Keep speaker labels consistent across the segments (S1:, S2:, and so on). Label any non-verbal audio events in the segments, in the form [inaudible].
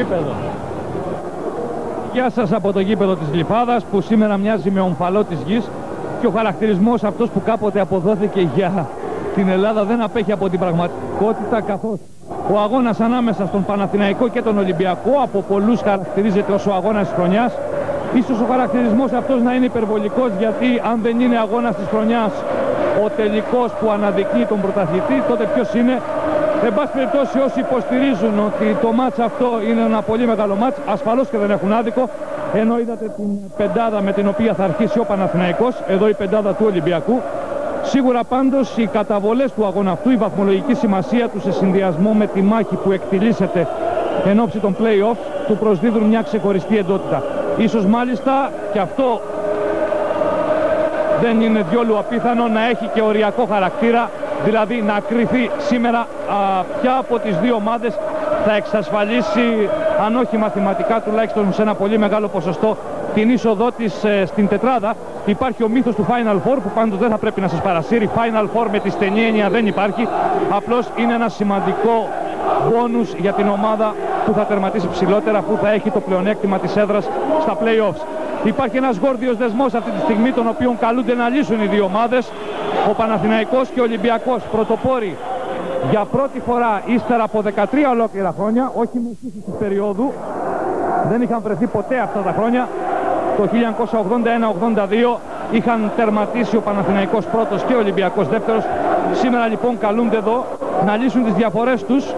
S1: επίπεδο. Γεια σας από το γήπεδο της Γλυφάδας που σήμερα μοιάζει με ομφαλό της γης και ο χαρακτηρισμός αυτός που κάποτε αποδόθηκε για την Ελλάδα δεν απέχει από την πραγματικότητα καθώς ο αγώνας ανάμεσα στον Παναθηναϊκό και τον Ολυμπιακό από πολλούς χαρακτηρίζεται ως ο αγώνας της χρονιάς Ίσως ο χαρακτηρισμός αυτός να είναι υπερβολικός γιατί αν δεν είναι αγώνας της χρονιάς ο τελικός που αναδεικνύει τον πρωταθλητή τότε ποιος είναι Εν πάση περιπτώσει όσοι υποστηρίζουν ότι το μάτς αυτό είναι ένα πολύ μεγάλο μάτς ασφαλώς και δεν έχουν άδικο ενώ είδατε την πεντάδα με την οποία θα αρχίσει ο Παναθηναϊκός εδώ η πεντάδα του Ολυμπιακού Σίγουρα πάντως οι καταβολές του αγώνα αυτού, η βαθμολογική σημασία του σε συνδυασμό με τη μάχη που εκτιλήσεται εν ώψη των play-offs του προσδίδουν μια ξεχωριστή εντότητα. Ίσως μάλιστα και αυτό δεν είναι διόλου απίθανο να έχει και οριακό χαρακτήρα δηλαδή να κρυθεί σήμερα α, ποια από τις δύο ομάδες θα εξασφαλίσει αν όχι μαθηματικά τουλάχιστον σε ένα πολύ μεγάλο ποσοστό την είσοδό της ε, στην τετράδα. Υπάρχει ο μύθος του Final Four που πάντως δεν θα πρέπει να σας παρασύρει. Final Four με τη στενή έννοια δεν υπάρχει. Απλώς είναι ένα σημαντικό μπόνους για την ομάδα που θα τερματίσει ψηλότερα που θα έχει το πλεονέκτημα της έδρας στα play-offs. Υπάρχει ένας γόρδιος δεσμός αυτή τη στιγμή τον οποίο καλούνται να λύσουν οι δύο ομάδες ο Παναθηναϊκός και ο Ολυμπιακός πρωτοπόροι για πρώτη φορά ύστερα από 13 ολόκληρα χρόνια, όχι με της περίοδου, δεν είχαν βρεθεί ποτέ αυτά τα χρόνια. Το 1981-82 είχαν τερματίσει ο Παναθηναϊκός πρώτος και ο Ολυμπιακός δεύτερος. Σήμερα λοιπόν καλούνται εδώ να λύσουν τις διαφορές τους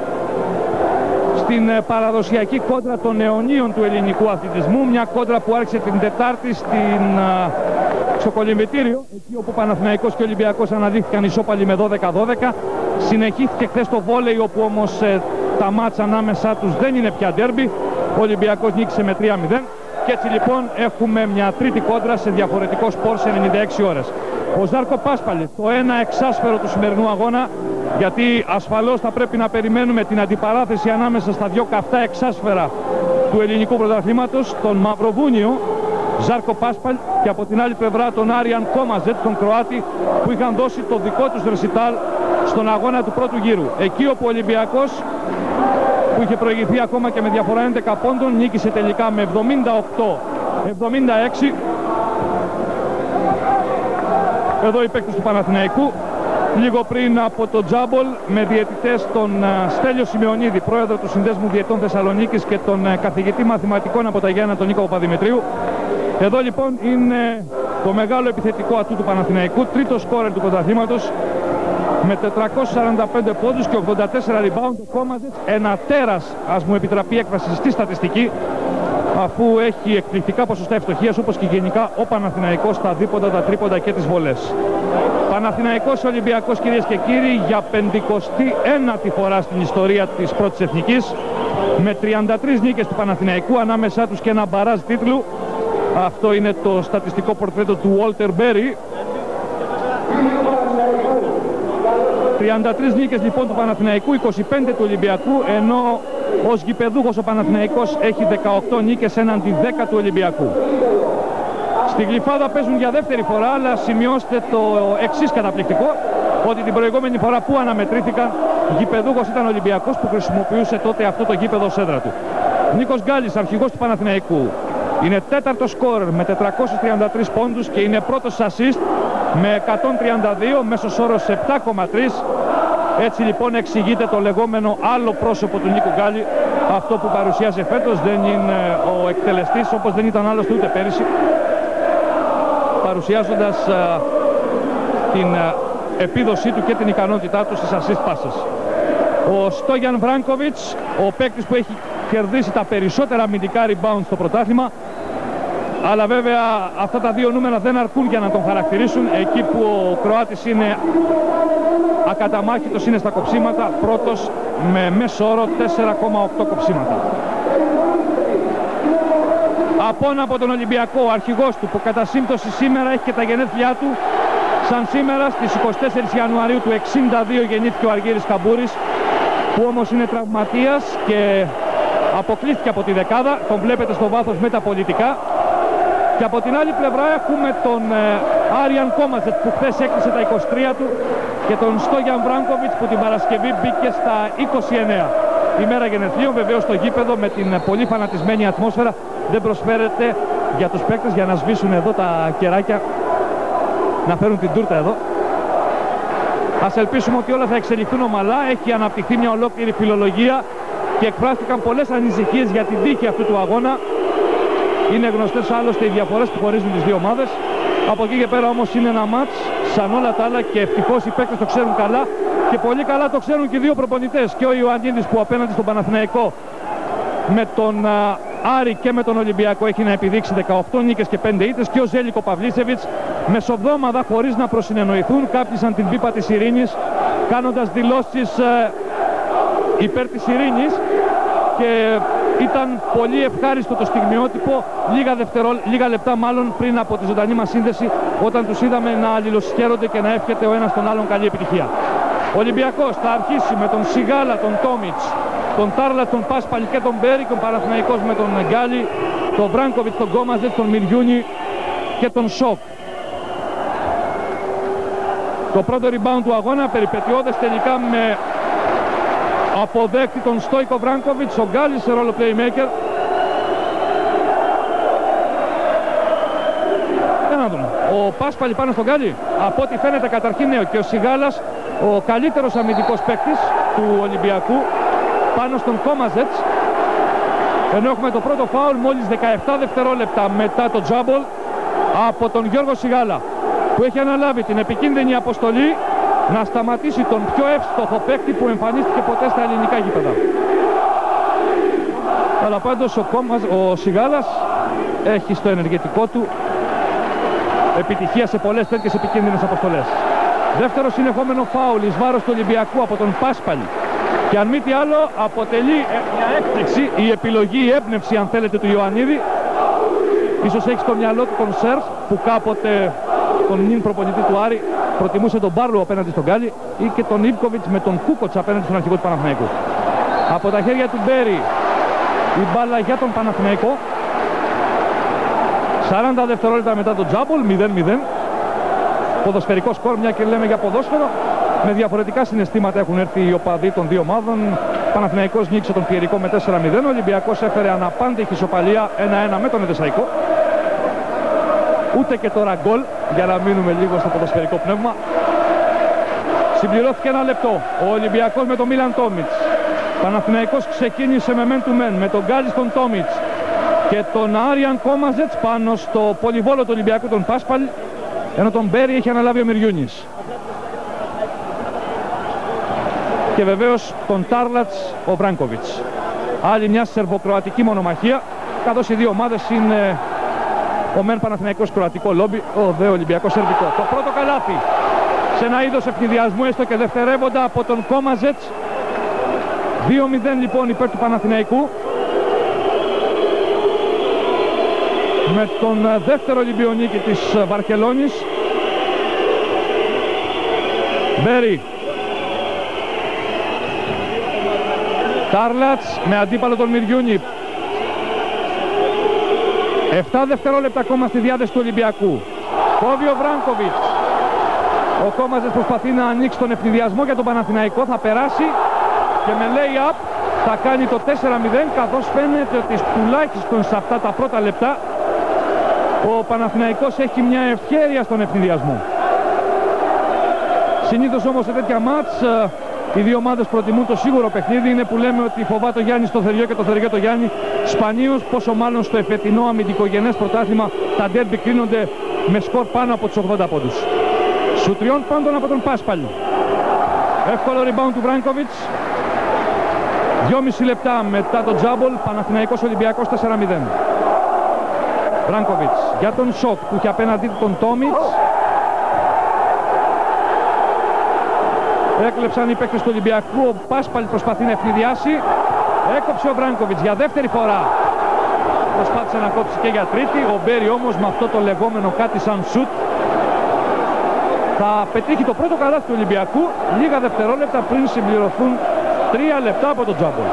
S1: στην ε, παραδοσιακή κόντρα των αιωνίων του ελληνικού αθλητισμού. Μια κόντρα που άρχισε την Τετάρτη στην, ε, στο κολυμβητήριο, εκεί όπου Παναθηναϊκός και Ολυμπιακός αναδείχθηκαν ισόπαλοι με 12-12. Συνεχίστηκε χθες το βόλεϊ όπου όμως ε, τα μάτσα ανάμεσά τους δεν είναι πια ντέρμπι. Ο Ολυμπιακός νίκησε με 3-0. Και έτσι λοιπόν έχουμε μια τρίτη κόντρα σε διαφορετικό σπορ σε 96 ώρες. Ο Ζάρκο Πάσπαλης, το ένα εξάσφαιρο του σημερινού αγώνα, γιατί ασφαλώς θα πρέπει να περιμένουμε την αντιπαράθεση ανάμεσα στα δυο καυτά εξάσφαιρα του ελληνικού πρωταθλήματος, τον Μαυροβούνιο, Ζάρκο Πάσπαλ και από την άλλη πλευρά τον Άριαν Κόμαζετ, τον Κροάτι, που είχαν δώσει το δικό τους ρεσιτάλ στον αγώνα του πρώτου γύρου. Εκεί όπου ο Ολυμπιακός που είχε προηγηθεί ακόμα και με διαφορά 11 πόντων νίκησε τελικά με 78-76 εδώ οι παίκτες του Παναθηναϊκού λίγο πριν από το Τζάμπολ με διαιτητές τον Στέλιο Σιμεωνίδη, πρόεδρο του Συνδέσμου Διαιτών Θεσσαλονίκης και τον καθηγητή μαθηματικών από τα Γιάννα τον Νίκο Παπαδημητρίου. Εδώ λοιπόν είναι το μεγάλο επιθετικό ατού του Παναθηναϊκού, τρίτο σκόρερ του πρωταθλήματος με 445 πόντους και 84 rebound. Ο Κόμαζετς ένα τέρας, ας μου επιτραπεί έκφραση στη στατιστική, αφού έχει εκπληκτικά ποσοστά ευστοχίας όπως και γενικά ο Παναθηναϊκός στα δίποτα, τα τρίποντα και τις βολές. Παναθηναϊκός Ολυμπιακός κυρίες και κύριοι για 51η φορά στην ιστορία της πρώτης εθνικής με 33 νίκες του Παναθηναϊκού ανάμεσά τους και ένα μπαράζ τίτλου αυτό είναι το στατιστικό πορτρέτο του Walter Berry 33 νίκες λοιπόν του Παναθηναϊκού, 25 του Ολυμπιακού, ενώ ως γηπεδούχος ο Παναθηναϊκός έχει 18 νίκες έναντι 10 του Ολυμπιακού. Στη Γλυφάδα παίζουν για δεύτερη φορά, αλλά σημειώστε το εξής καταπληκτικό, ότι την προηγούμενη φορά που αναμετρήθηκαν, γηπεδούχος ήταν ο Ολυμπιακός που χρησιμοποιούσε τότε αυτό το γήπεδο σέντρα του. Νίκος Γκάλης, αρχηγός του Παναθηναϊκού, είναι τέταρτο σκόρ με 433 πόντους και είναι πρώτος assist με 132, μέσος όρος 7,3. Έτσι λοιπόν εξηγείται το λεγόμενο άλλο πρόσωπο του Νίκου Γκάλη. Αυτό που παρουσιάζει φέτος δεν είναι ο εκτελεστής όπως δεν ήταν άλλος ούτε πέρυσι. Παρουσιάζοντας α, την α, επίδοσή του και την ικανότητά του στις assist passes. Ο Στόγιαν Βράνκοβιτς, ο παίκτης που έχει κερδίσει τα περισσότερα αμυντικά rebound στο πρωτάθλημα, αλλά βέβαια αυτά τα δύο νούμερα δεν αρκούν για να τον χαρακτηρίσουν. Εκεί που ο Κροάτης είναι ακαταμάχητος είναι στα κοψίματα. Πρώτος με μέσο όρο 4,8 κοψίματα. Απόν από τον Ολυμπιακό ο αρχηγός του που κατά σύμπτωση σήμερα έχει και τα γενέθλιά του σαν σήμερα στις 24 Ιανουαρίου του 62 γεννήθηκε ο Αργύρης Καμπούρης που όμως είναι τραυματίας και αποκλείστηκε από τη δεκάδα. Τον βλέπετε στο βάθος με τα πολιτικά και από την άλλη πλευρά έχουμε τον ε, Άριαν Κόμαζετ που χθες έκλεισε τα 23 του και τον Στόγιαν Βράγκοβιτς που την Παρασκευή μπήκε στα 29. ημέρα γενεθλίων. Βεβαίως στο γήπεδο με την πολύ φανατισμένη ατμόσφαιρα δεν προσφέρεται για τους παίκτες για να σβήσουν εδώ τα κεράκια να φέρουν την τούρτα εδώ. Ας ελπίσουμε ότι όλα θα εξελιχθούν ομαλά. Έχει αναπτυχθεί μια ολόκληρη φιλολογία και εκφράστηκαν πολλές ανησυχίες για την τύχη αυτού του αγώνα. Είναι γνωστές άλλωστε οι διαφορές που χωρίζουν τις δύο ομάδες. Από εκεί και πέρα όμως είναι ένα μάτς σαν όλα τα άλλα και ευτυχώς οι παίκτες το ξέρουν καλά και πολύ καλά το ξέρουν και οι δύο προπονητές και ο Ιωαννίδης που απέναντι στον Παναθηναϊκό με τον Άρη και με τον Ολυμπιακό έχει να επιδείξει 18 νίκες και 5 ήττες και ο Ζέλικο Παυλίσεβιτς μεσοβδόμαδα χωρίς να προσυνεννοηθούν κάπνισαν την πίπα της ειρήνης κάνοντας δηλώσεις ε, υπέρ της ειρήνης και ήταν πολύ ευχάριστο το στιγμιότυπο λίγα, δευτερό, λίγα λεπτά μάλλον πριν από τη ζωντανή μας σύνδεση όταν τους είδαμε να αλληλοσχέρονται και να εύχεται ο ένας τον άλλον καλή επιτυχία. Ο Ολυμπιακός θα αρχίσει με τον Σιγάλα, τον Τόμιτς, τον Τάρλα, τον Πάσπαλ και τον Μπέρι, τον Παναθηναϊκός με τον Γκάλι, τον Μπράνκοβιτ, τον Γκόμαζετ, τον Μυριούνι και τον Σοκ. Το πρώτο rebound του αγώνα περιπετειώδες τελικά με αποδέκτη τον Στόικο Βράνκοβιτς, ο Γκάλης σε ρόλο playmaker. Για να δούμε. Ο Πάσπαλη πάνω στον Γκάλι. Από ό,τι φαίνεται καταρχήν νέο και ο Σιγάλας ο καλύτερος αμυντικός παίκτης του Ολυμπιακού πάνω στον Κόμαζετς ενώ έχουμε το πρώτο φάουλ μόλις 17 δευτερόλεπτα μετά το τζάμπολ από τον Γιώργο Σιγάλα που έχει αναλάβει την επικίνδυνη αποστολή να σταματήσει τον πιο εύστοχο παίκτη που εμφανίστηκε ποτέ στα ελληνικά γήπεδα. Αλλά πάντως ο, Κόμας, ο Σιγάλας έχει στο ενεργετικό του επιτυχία σε πολλές τέτοιες επικίνδυνες αποστολές. Δεύτερο συνεχόμενο φάουλ εις βάρος του Ολυμπιακού από τον Πάσπαλη. Και αν μη τι άλλο αποτελεί μια έκπληξη η επιλογή, η έμπνευση αν θέλετε του Ιωαννίδη. Ίσως έχει στο μυαλό του τον Σέρφ που κάποτε τον νυν προπονητή του Άρη προτιμούσε τον Μπάρλο απέναντι στον Γκάλι ή και τον Ιβκοβιτς με τον Κούκοτς απέναντι στον αρχηγό του Παναθηναϊκού. Από τα χέρια του Μπέρι η μπάλα για τον Παναθηναϊκό. 40 δευτερόλεπτα μετά τον Τζάμπολ, 0-0. Ποδοσφαιρικό σκορ, μια και λέμε για ποδόσφαιρο. Με διαφορετικά συναισθήματα έχουν έρθει οι οπαδοί των δύο ομάδων. Παναθηναϊκός νίκησε τον Πιερικό με 4-0. Ο Ολυμπιακός έφερε αναπάντηχη ισοπαλία 1-1 με τον Εδεσαϊκό. Ούτε και τώρα γκολ για να μείνουμε λίγο στο ποδοσφαιρικό πνεύμα. Συμπληρώθηκε ένα λεπτό. Ο Ολυμπιακός με τον Μίλαν Τόμιτς. Παναθηναϊκός ξεκίνησε με μεν του μεν με τον Γκάλι στον Τόμιτς και τον Άριαν Κόμαζετς πάνω στο πολυβόλο του Ολυμπιακού τον Πάσπαλ ενώ τον Μπέρι έχει αναλάβει ο Μυριούνης. Και βεβαίως τον Τάρλατς ο Βράνκοβιτς. Άλλη μια σερβοκροατική μονομαχία καθώς οι δύο ομάδες είναι ο Μεν Παναθηναϊκός κροατικό λόμπι, ο Δε Ολυμπιακός Σερβικός. Το πρώτο καλάθι σε ένα είδος ευνηδιασμού έστω και δευτερεύοντα από τον Κόμαζετς. 2-0 λοιπόν υπέρ του Παναθηναϊκού. Με τον δεύτερο Ολυμπιονίκη της Βαρκελόνης. Μπέρι. Τάρλατς με αντίπαλο τον Μυριούνι 7 δευτερόλεπτα ακόμα στη διάθεση του Ολυμπιακού. Κόβει ο Βράνκοβιτς. Ο Κόμαζες προσπαθεί να ανοίξει τον ευνηδιασμό για τον Παναθηναϊκό. Θα περάσει και με lay-up θα κάνει το 4-0 καθώς φαίνεται ότι τουλάχιστον σε αυτά τα πρώτα λεπτά ο Παναθηναϊκός έχει μια ευχέρεια στον ευνηδιασμό. Συνήθως όμως σε τέτοια μάτς ε, οι δύο ομάδες προτιμούν το σίγουρο παιχνίδι. Είναι που λέμε ότι φοβά το Γιάννης στο Θεριό και το Θεριό το Γιάννη. Σπανίως, πόσο μάλλον στο εφετινό αμυντικογενές πρωτάθλημα τα ντέρμπι κρίνονται με σκορ πάνω από τους 80 πόντους. Σουτριών πάντων από τον Πάσπαλ. Εύκολο rebound του Βράνκοβιτς. 2,5 λεπτά μετά τον Τζάμπολ, Παναθηναϊκός Ολυμπιακός 4-0. Βράνκοβιτς για τον Σοκ που έχει απέναντί του τον Τόμιτς. Έκλεψαν οι παίκτες του Ολυμπιακού. Ο Πάσπαλ προσπαθεί να ευνηδιάσει. Έκοψε ο Μπράνκοβιτς για δεύτερη φορά. Προσπάθησε να κόψει και για τρίτη. Ο Μπέρι όμως με αυτό το λεγόμενο κάτι σαν σουτ θα πετύχει το πρώτο καλάθι του Ολυμπιακού λίγα δευτερόλεπτα πριν συμπληρωθούν τρία λεπτά από τον Τζάμπολ.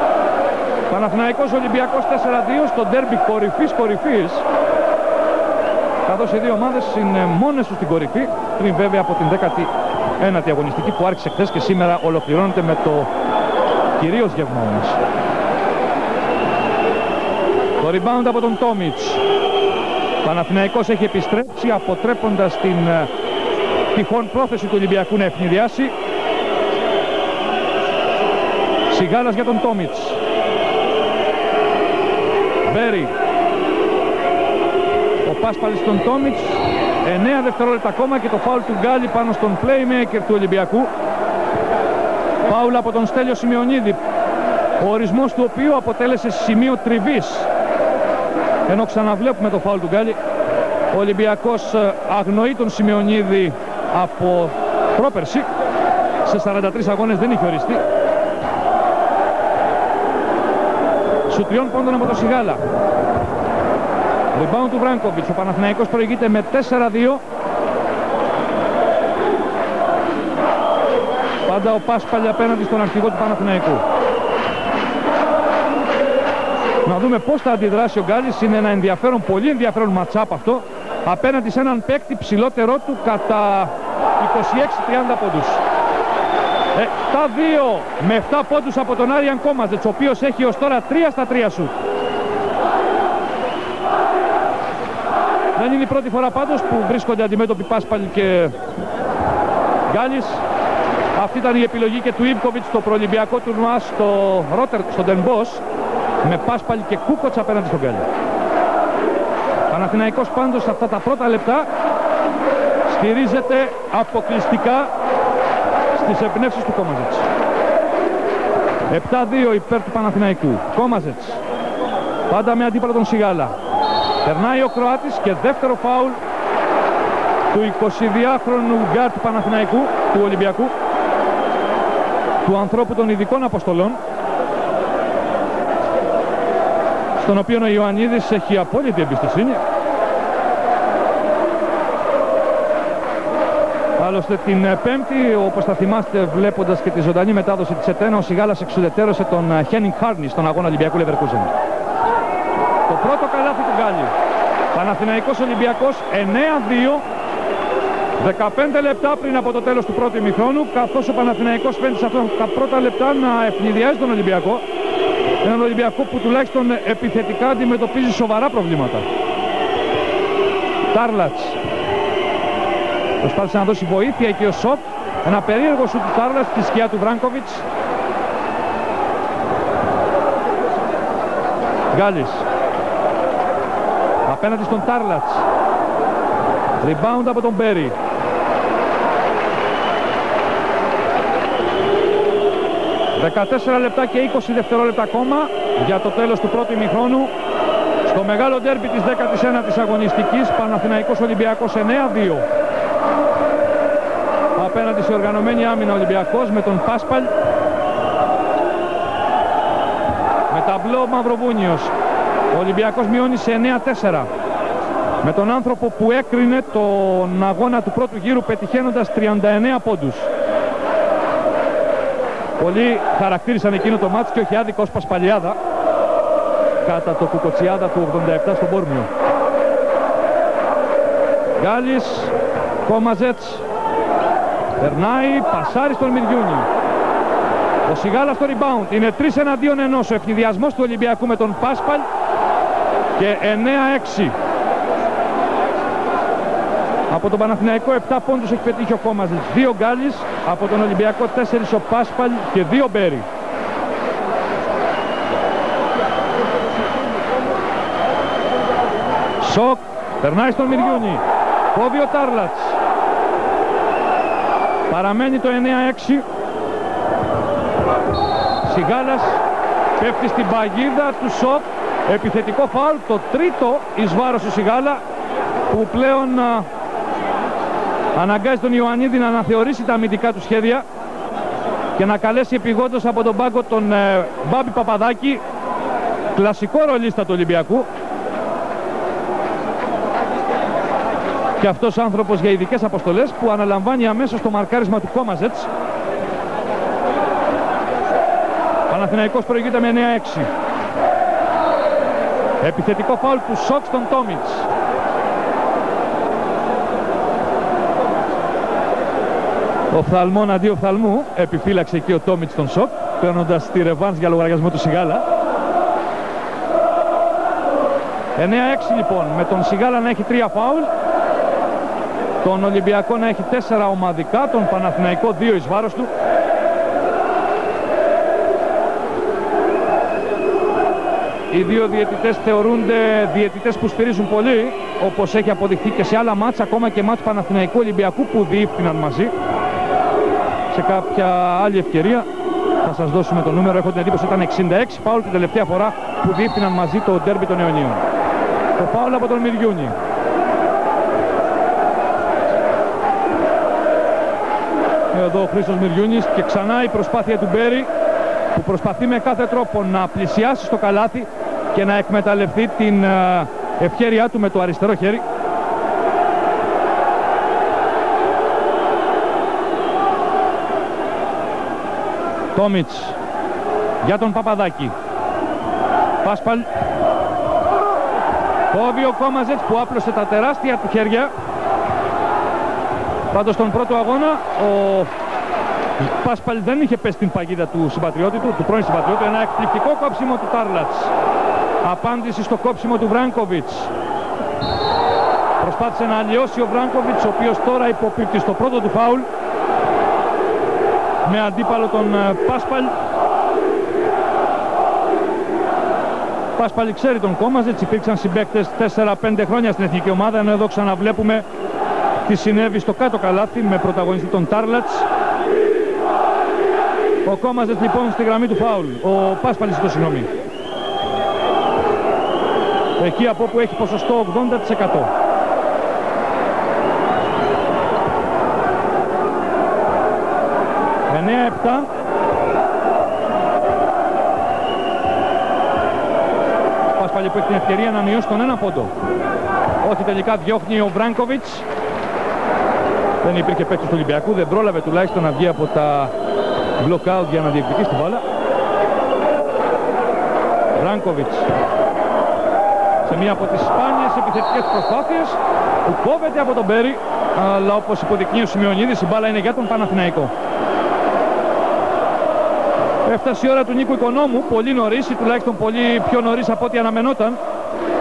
S1: Παναθηναϊκός Ολυμπιακός 4-2 στο ντέρμπι κορυφής κορυφής καθώς οι δύο ομάδες είναι μόνες τους στην κορυφή πριν βέβαια από την 19η αγωνιστική που άρχισε χθες και σήμερα ολοκληρώνεται με το κυρίως γεύμα όμως. Το rebound από τον Τόμιτς. Παναθηναϊκός έχει επιστρέψει αποτρέποντας την ε, τυχόν πρόθεση του Ολυμπιακού να ευνηδιάσει. Σιγάλας για τον Τόμιτς. Μπέρι. Ο Πάσπαλης στον Τόμιτς. 9 δευτερόλεπτα ακόμα και το φάουλ του Γκάλι πάνω στον playmaker του Ολυμπιακού. Φάουλ από τον Στέλιο Σημειονίδη. Ο ορισμός του οποίου αποτέλεσε σημείο τριβής. Ενώ ξαναβλέπουμε το φάουλ του Γκάλι. Ο Ολυμπιακός ε, αγνοεί τον Σημειονίδη από πρόπερση. Σε 43 αγώνες δεν είχε οριστεί. Σου τριών πόντων από το Σιγάλα. Rebound του Βράγκοβιτς. Ο Παναθηναϊκός προηγείται με 4-2. Πάντα ο Πάσπαλη απέναντι στον αρχηγό του Παναθηναϊκού. Να δούμε πώς θα αντιδράσει ο Γκάλης. Είναι ένα ενδιαφέρον, πολύ ενδιαφέρον ματσάπ αυτό. Απέναντι σε έναν παίκτη ψηλότερό του κατά 26-30 πόντους. 7-2 με 7 πόντους από τον Άριαν Κόμαζετς, ο οποίος έχει ως τώρα 3 στα 3 σου. Δεν είναι η πρώτη φορά πάντως που βρίσκονται αντιμέτωποι Πάσπαλ και Γκάλης. Αυτή ήταν η επιλογή και του Ιβκοβιτς στο προολυμπιακό τουρνουά στο Ρότερ, στο Ντενμπός με Πάσπαλ και Κούκοτς απέναντι στον Γκάλη. Παναθηναϊκός πάντως αυτά τα πρώτα λεπτά στηρίζεται αποκλειστικά στις εμπνεύσεις του Κόμαζετς. 7-2 υπέρ του Παναθηναϊκού. Κόμαζετς. Πάντα με αντίπαλο τον Σιγάλα. Περνάει ο Κροάτης και δεύτερο φάουλ του 22χρονου γκαρντ του Παναθηναϊκού, του Ολυμπιακού, του ανθρώπου των ειδικών αποστολών, στον οποίο ο Ιωαννίδης έχει απόλυτη εμπιστοσύνη. Άλλωστε την Πέμπτη, όπως θα θυμάστε βλέποντας και τη ζωντανή μετάδοση της ΕΤΕΝΑ, ο Σιγάλας εξουδετέρωσε τον Χένινγκ Χάρνις στον αγώνα Ολυμπιακού Λεβερκούζεν. Το πρώτο καλάθι του Γκάλι. Παναθηναϊκός Ολυμπιακός 9-2. 15 λεπτά πριν από το τέλος του πρώτου ημιχρόνου, καθώς ο Παναθηναϊκός φαίνεται σε αυτά τα πρώτα λεπτά να ευνηδιάζει τον Ολυμπιακό. Έναν Ολυμπιακό που τουλάχιστον επιθετικά αντιμετωπίζει σοβαρά προβλήματα. Τάρλατς. Προσπάθησε να δώσει βοήθεια εκεί ο Σοκ. Ένα περίεργο σου του Τάρλατς στη σκιά του Βράνκοβιτς. Γκάλης απέναντι στον Τάρλατς. Rebound από τον Μπέρι. ...14 λεπτά και 20 δευτερόλεπτα ακόμα... ...για το τέλος του πρώτου ημιχρόνου... ...στο μεγάλο ντέρμπι της 19ης αγωνιστικής... ...Παναθηναϊκός Ολυμπιακός 9-2... ...απέναντι σε οργανωμένη άμυνα Ολυμπιακός... ...με τον Πάσπαλ... ...με ταμπλό Μαυροβούνιος... Ο Ολυμπιακός μειώνει σε 9-4 με τον άνθρωπο που έκρινε τον αγώνα του πρώτου γύρου πετυχαίνοντας 39 πόντους. Πολλοί χαρακτήρισαν εκείνο το μάτς και όχι άδικο ως Πασπαλιάδα κατά το Κουκοτσιάδα του 87 στον Πόρμιο. Γκάλης, Κόμαζετς, περνάει, πασάρι στον Μυριούνι. Ο Σιγάλας στο rebound. Είναι 3 εναντίον ενός ο ευνηδιασμός του Ολυμπιακού με τον Πάσπαλ και 9-6. Από τον Παναθηναϊκό 7 πόντους έχει πετύχει ο Κόμαζης, 2 Γκάλης, από τον Ολυμπιακό 4 ο Πάσπαλ και 2 Μπέρι. Σοκ, περνάει στον Μυριούνι, κόβει ο Τάρλατς. Παραμένει το 9-6. Σιγάλας πέφτει στην παγίδα του Σοκ Επιθετικό φάουλ, το τρίτο εις βάρος του Σιγάλα που πλέον α, αναγκάζει τον Ιωαννίδη να αναθεωρήσει τα αμυντικά του σχέδια και να καλέσει επιγόντως από τον πάγκο τον ε, Μπάμπη Παπαδάκη κλασικό ρολίστα του Ολυμπιακού. Και αυτός άνθρωπος για ειδικές αποστολές που αναλαμβάνει αμέσως το μαρκάρισμα του Κόμαζετς. Παναθηναϊκός προηγείται με 9-6 Επιθετικό φάουλ του Σοκ στον Τόμιτς. Οφθαλμόν αντί οφθαλμού επιφύλαξε εκεί ο Τόμιτς τον Σοκ. παίρνοντας τη ρεβάνς για λογαριασμό του Σιγάλα. 9-6 λοιπόν, με τον Σιγάλα να έχει τρία φάουλ, τον Ολυμπιακό να έχει τέσσερα ομαδικά, τον Παναθηναϊκό δύο εις βάρος του. Οι δύο διαιτητές θεωρούνται διαιτητές που σφυρίζουν πολύ, όπως έχει αποδειχθεί και σε άλλα μάτς, ακόμα και μάτς Παναθηναϊκού Ολυμπιακού που διήφθηναν μαζί. Σε κάποια άλλη ευκαιρία θα σας δώσουμε το νούμερο, έχω την εντύπωση ότι ήταν 66 φάουλ την τελευταία φορά που διήφθηναν μαζί το ντέρμπι των Ιωνίων. Το φάουλ από τον Μυριούνι. Εδώ ο Χρήστος Μυριούνης και ξανά η προσπάθεια του Μπέρι που προσπαθεί με κάθε τρόπο να πλησιάσει στο καλάθι και να εκμεταλλευτεί την ε, ευχέρειά του με το αριστερό χέρι. Τόμιτς για τον Παπαδάκη. Πάσπαλ. Κόβει ο Κόμαζετς που άπλωσε τα τεράστια του χέρια. Πάντως στον πρώτο αγώνα ο Πάσπαλ δεν είχε πέσει την παγίδα του συμπατριώτη του, του πρώην συμπατριώτη. Ένα εκπληκτικό κόψιμο του Τάρλατς. Απάντηση στο κόψιμο του Βράνκοβιτς. Προσπάθησε να αλλοιώσει ο Βράνκοβιτς, ο οποίος τώρα υποπίπτει στο πρώτο του φάουλ. Με αντίπαλο τον ε, Πάσπαλ. Πάσπαλ ξέρει τον Κόμαζετς, υπήρξαν συμπαίκτες 4-5 χρόνια στην εθνική ομάδα, ενώ εδώ ξαναβλέπουμε τι συνέβη στο κάτω καλάθι με πρωταγωνιστή τον Τάρλατς. Ο Κόμαζετς λοιπόν στη γραμμή του φάουλ. Ο Πάσπαλης το συγγνώμη. Εκεί από όπου έχει ποσοστό 80%. Εννέα επτά. Πάσπαλη που έχει την ευκαιρία να μειώσει τον ένα πόντο. Όχι τελικά διώχνει ο Βράνκοβιτς. Δεν υπήρχε παίκτης του Ολυμπιακού. Δεν πρόλαβε τουλάχιστον να βγει από τα Blockout για να διεκδικήσει την μπάλα. Βράνκοβιτς σε μία από τις σπάνιες επιθετικές προσπάθειες που κόβεται από τον Μπέρι αλλά όπως υποδεικνύει ο Σημειονίδης η μπάλα είναι για τον Παναθηναϊκό. Έφτασε η ώρα του Νίκου Οικονόμου, πολύ νωρίς ή τουλάχιστον πολύ πιο νωρίς από ό,τι αναμενόταν.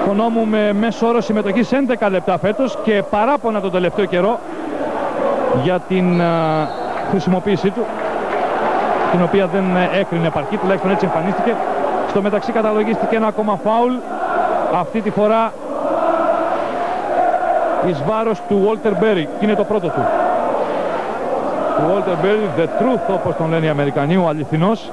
S1: Οικονόμου με μέσο όρο συμμετοχής 11 λεπτά φέτος και παράπονα τον τελευταίο καιρό για την χρησιμοποίησή του την οποία δεν έκρινε επαρκή, τουλάχιστον έτσι εμφανίστηκε. Στο μεταξύ καταλογίστηκε ένα ακόμα φάουλ, αυτή τη φορά εις βάρος του Walter Berry και είναι το πρώτο του. Του Walter Berry, the truth όπως τον λένε οι Αμερικανοί, ο αληθινός.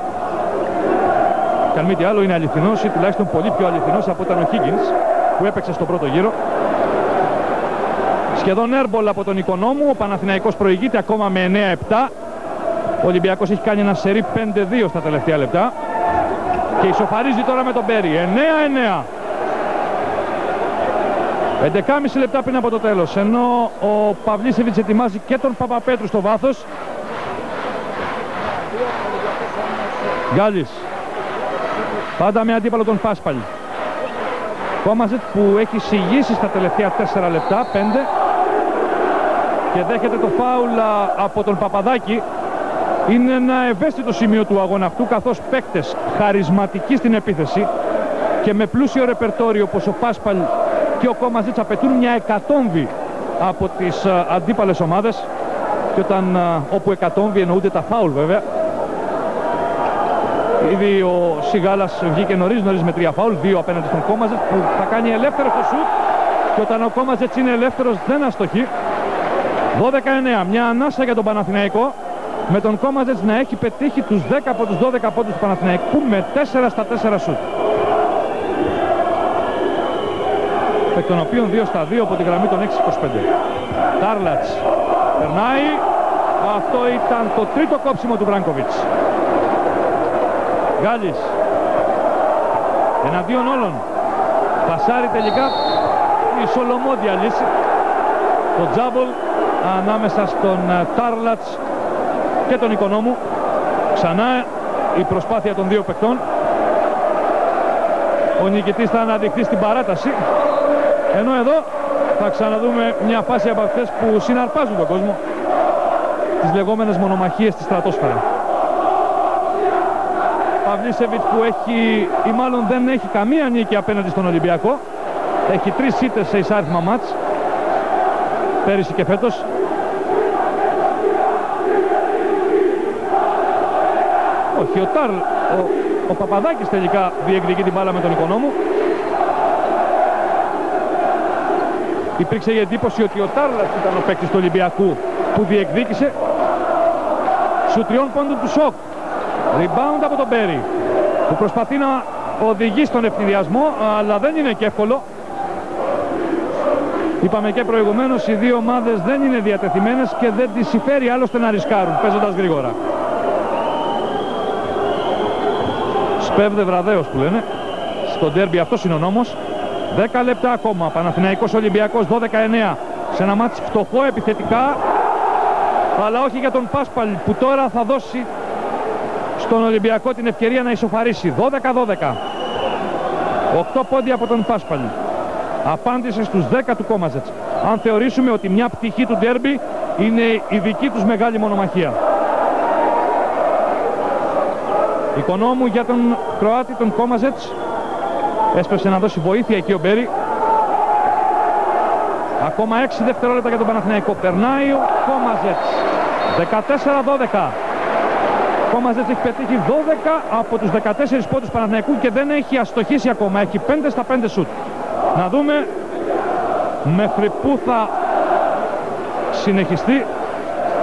S1: Και αν μη τι άλλο είναι αληθινός ή τουλάχιστον πολύ πιο αληθινός από ήταν ο Higgins που έπαιξε στο πρώτο γύρο. Σχεδόν έρμπολ από τον Οικονόμου, ο Παναθηναϊκός προηγείται ακόμα με 9-7. Ο Ολυμπιακός έχει κάνει ένα σερί 5-2 στα τελευταία λεπτά. Και ισοφαρίζει τώρα με τον Μπέρι. 9-9. 11,5 λεπτά πριν από το τέλος. Ενώ ο Παυλίσεβιτς ετοιμάζει και τον Παπαπέτρου στο βάθος. Γκάλης. Πάντα με αντίπαλο τον Πάσπαλ. Κόμαζετ που έχει συγγύσει στα τελευταία 4 λεπτά, 5. Και δέχεται το φάουλα από τον Παπαδάκη είναι ένα ευαίσθητο σημείο του αγώνα αυτού καθώς παίκτες χαρισματικοί στην επίθεση και με πλούσιο ρεπερτόριο όπως ο Πάσπαλ και ο Κόμαζιτς απαιτούν μια εκατόμβη από τις α, αντίπαλες ομάδες. Και όταν α, όπου εκατόμβη εννοούνται τα φάουλ βέβαια. Ήδη ο Σιγάλας βγήκε νωρίς νωρίς με τρία φάουλ, δύο απέναντι στον Κόμαζετ που θα κάνει ελεύθερο το σουτ. Και όταν ο Κόμαζετς είναι ελεύθερος δεν αστοχεί. 12-9, μια ανάσα για τον Παναθηναϊκό. Με τον Κόμαζετς να έχει πετύχει τους 10 από τους 12 πόντους του Παναθηναϊκού με 4 στα 4 σουτ. Εκ των οποίων 2 στα 2 από τη γραμμή των 6-25. Τάρλατς περνάει. Αυτό ήταν το τρίτο κόψιμο του Μπράνκοβιτς. Γκάλης. Εναντίον όλων. Πασάρει τελικά η Σολομόντια λύση. Το τζάμπολ ανάμεσα στον ε, Τάρλατς και τον Οικονόμου. Ξανά η προσπάθεια των δύο παικτών. Ο νικητής θα αναδειχθεί στην παράταση. Ενώ εδώ θα ξαναδούμε μια φάση από αυτές που συναρπάζουν τον κόσμο. Τις λεγόμενες μονομαχίες στη στρατόσφαιρας. Παυλίσεβιτς που έχει ή μάλλον δεν έχει καμία νίκη απέναντι στον Ολυμπιακό. Έχει τρεις σίτες σε εισάριθμα μάτς. Πέρυσι και φέτος. Όχι, ο Τάρλ, ο, ο Παπαδάκης τελικά διεκδικεί την μπάλα με τον οικονόμου. Υπήρξε η εντύπωση ότι ο Τάρλας ήταν ο παίκτης του Ολυμπιακού που διεκδίκησε. Σου τριών πόντων του Σοκ. Rebound από τον Μπέρι που προσπαθεί να οδηγεί στον ευνηδιασμό αλλά δεν είναι και εύκολο. Είπαμε και προηγουμένως οι δύο ομάδες δεν είναι διατεθειμένες και δεν τις συμφέρει άλλωστε να ρισκάρουν παίζοντας γρήγορα. Σπέβδε βραδέως που λένε. Στο ντέρμπι αυτός είναι ο νόμος. 10 λεπτά ακόμα. Παναθηναϊκός Ολυμπιακός 12-9. Σε ένα μάτι φτωχό επιθετικά. Αλλά όχι για τον Πάσπαλ που τώρα θα δώσει στον Ολυμπιακό την ευκαιρία να ισοφαρίσει. 12-12. 8 πόντια από τον Πάσπαλ. Απάντησε στους 10 του Κόμαζετς. Αν θεωρήσουμε ότι μια πτυχή του ντέρμπι είναι η δική τους μεγάλη μονομαχία. Οικονόμου για τον Κροάτη τον Κόμαζετς. Έσπευσε να δώσει βοήθεια εκεί ο Μπέρι. Ακόμα 6 δευτερόλεπτα για τον Παναθηναϊκό. Περνάει ο Κόμαζετς. 14-12. Κόμαζετς έχει πετύχει 12 από τους 14 πόντους Παναθηναϊκού και δεν έχει αστοχήσει ακόμα. Έχει 5 στα 5 σουτ. Να δούμε μέχρι πού θα συνεχιστεί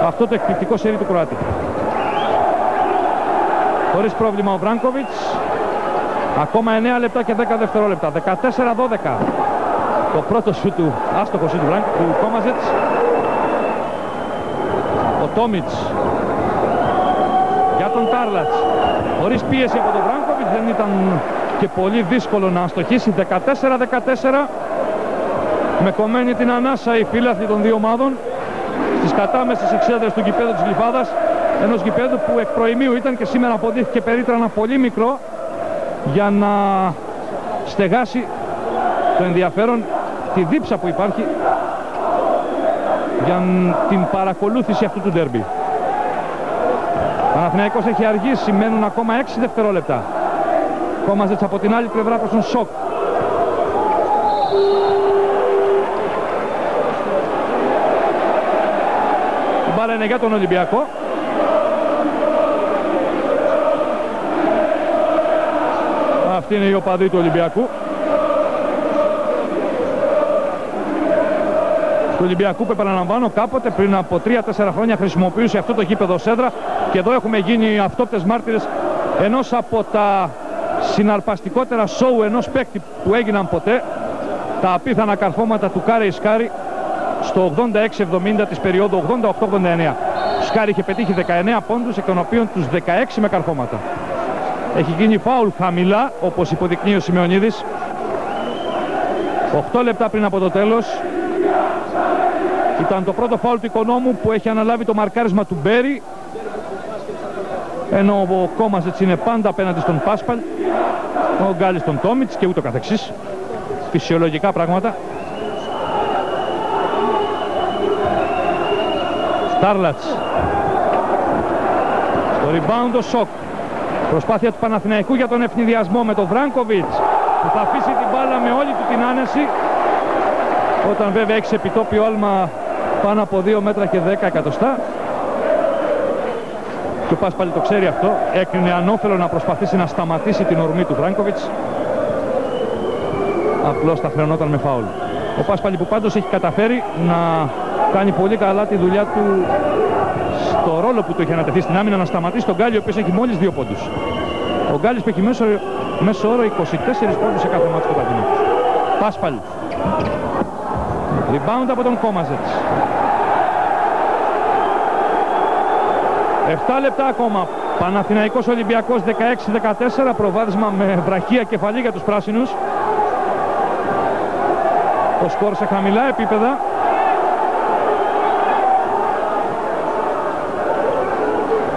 S1: αυτό το εκπληκτικό σερί του Κροάτη. Χωρίς πρόβλημα ο Βράγκοβιτς. Ακόμα 9 λεπτά και 10 δευτερόλεπτα. 14-12. Το πρώτο σου του άστοχο σου του, Βράγκ, του Κόμαζετς. Ο Τόμιτς για τον Τάρλατς. Χωρίς πίεση από τον Βράγκοβιτς δεν ήταν και πολύ δύσκολο να αστοχίσει. 14-14. Με κομμένη την ανάσα η φύλαθη των δύο ομάδων στις κατάμεσες εξέδρες του γηπέδου της Γλυφάδας ενός γηπέδου που εκ προημίου ήταν και σήμερα αποδείχθηκε περίτρανα πολύ μικρό για να στεγάσει το ενδιαφέρον τη δίψα που υπάρχει για την παρακολούθηση αυτού του ντέρμπι. Παναθηναϊκός έχει αργήσει, μένουν ακόμα 6 δευτερόλεπτα. Κόμαζετς από την άλλη πλευρά προς τον Σοκ. Η μπάλα είναι για τον Ολυμπιακό. Αυτή είναι η οπαδή του Ολυμπιακού. Του Ολυμπιακού που επαναλαμβάνω κάποτε πριν από 3-4 χρόνια χρησιμοποιούσε αυτό το γήπεδο σέντρα και εδώ έχουμε γίνει αυτόπτες μάρτυρες ενός από τα συναρπαστικότερα σοου ενός παίκτη που έγιναν ποτέ τα απίθανα καρφώματα του Κάρε Ισκάρη στο 86-70 της περίοδου 88-89. Σκάρη είχε πετύχει 19 πόντους εκ των οποίων τους 16 με καρφώματα. Έχει γίνει φάουλ χαμηλά, όπως υποδεικνύει ο Σιμεωνίδης. 8 λεπτά πριν από το τέλος. Ήταν το πρώτο φάουλ του Οικονόμου που έχει αναλάβει το μαρκάρισμα του Μπέρι. Ενώ ο Κόμας έτσι είναι πάντα απέναντι στον Πάσπαλ. Ο Γκάλης στον Τόμιτς και ούτω καθεξής. Φυσιολογικά πράγματα. Στάρλατς. Στο rebound ο Σοκ. Προσπάθεια του Παναθηναϊκού για τον ευνηδιασμό με τον Βράγκοβιτς που θα αφήσει την μπάλα με όλη του την άνεση. Όταν βέβαια έχει επιτόπιο άλμα πάνω από 2 μέτρα και 10 εκατοστά. Και ο Πάσπαλη το ξέρει αυτό. Έκρινε ανώφελο να προσπαθήσει να σταματήσει την ορμή του Βράγκοβιτς. Απλώς θα χρεωνόταν με φάουλ. Ο Πάσπαλη που πάντως έχει καταφέρει να κάνει πολύ καλά τη δουλειά του στο ρόλο που του έχει ανατεθεί στην άμυνα να σταματήσει τον Γκάλι ο οποίος έχει μόλις δύο πόντους. Ο Γκάλης που έχει μέσω, μέσω όρο 24 πόντους σε κάθε μάτσο του Παθηνίκου. Πάσπαλ. Rebound από τον Κόμαζετς. 7 λεπτά ακόμα. Παναθηναϊκός Ολυμπιακός 16-14. Προβάδισμα με βραχία κεφαλή για τους πράσινους. Το σκορ σε χαμηλά επίπεδα.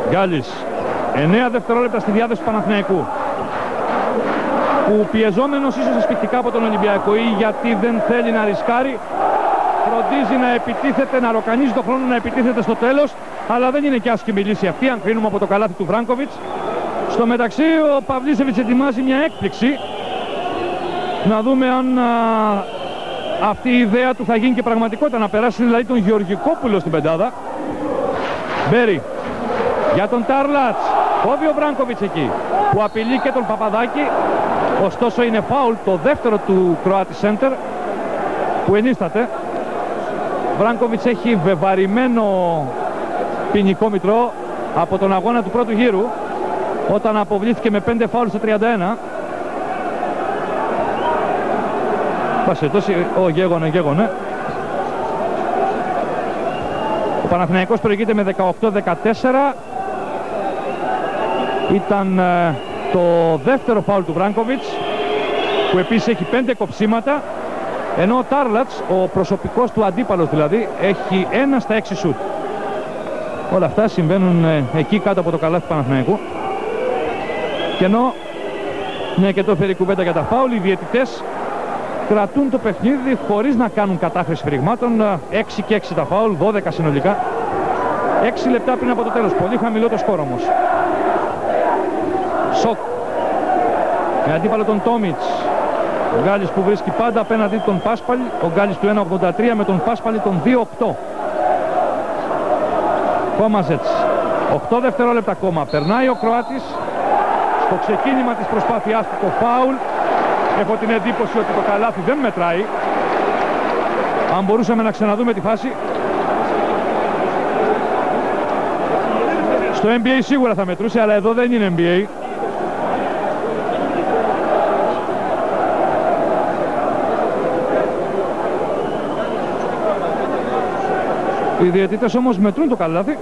S1: Γκάλης 9 δευτερόλεπτα στη διάθεση του Παναθηναϊκού που πιεζόμενος ίσως ασπιχτικά από τον Ολυμπιακό ή γιατί δεν θέλει να ρισκάρει φροντίζει να επιτίθεται, να ροκανίζει το χρόνο να επιτίθεται στο τέλος αλλά δεν είναι και άσχημη λύση αυτή αν κρίνουμε από το καλάθι του Βράγκοβιτς Στο μεταξύ ο Παυλίσεβιτς ετοιμάζει μια έκπληξη. Να δούμε αν αυτή η ιδέα του θα γίνει και πραγματικότητα. Να περάσει δηλαδή τον Γεωργικόπουλο στην πεντάδα. Μπέρι για τον Τάρλατς. Κόβει ο Βράγκοβιτς εκεί που απειλεί και τον Παπαδάκη. Ωστόσο είναι φάουλ το δεύτερο του Κροάτι Σέντερ που ενίσταται. Βράγκοβιτς έχει βεβαρημένο ποινικό μητρό από τον αγώνα του πρώτου γύρου όταν αποβλήθηκε με 5 φάουλ στο 31. Πασετώσει, ο Γέγονε, Γέγονε. Ο Παναθηναϊκός προηγείται με 18-14. Ήταν ε, το δεύτερο φάουλ του Βράγκοβιτς που επίσης έχει 5 κοψίματα ενώ ο Τάρλατς, ο προσωπικός του αντίπαλος δηλαδή, έχει ένα στα 6 σουτ. Όλα αυτά συμβαίνουν ε, εκεί κάτω από το καλάθι του Παναθηναϊκού. Και ενώ μια και το φέρει κουβέντα για τα φάουλ, οι διαιτητές κρατούν το παιχνίδι χωρίς να κάνουν κατάχρηση φρυγμάτων. 6 και 6 τα φάουλ, 12 συνολικά. 6 λεπτά πριν από το τέλος. Πολύ χαμηλό το σκόρ όμως. Σοκ. Με αντίπαλο τον Τόμιτς. Ο Γκάλης που βρίσκει πάντα απέναντι τον Πάσπαλ. Ο Γκάλης του 1.83 με τον Πάσπαλ τον 2.8. Κόμαζετς. 8 δευτερόλεπτα ακόμα. Περνάει ο Κροάτης. Στο ξεκίνημα της προσπάθειάς του το φάουλ. Έχω την εντύπωση ότι το καλάθι δεν μετράει. Αν μπορούσαμε να ξαναδούμε τη φάση. Στο NBA σίγουρα θα μετρούσε, αλλά εδώ δεν είναι NBA. Οι διαιτητές όμως μετρούν το καλάθι.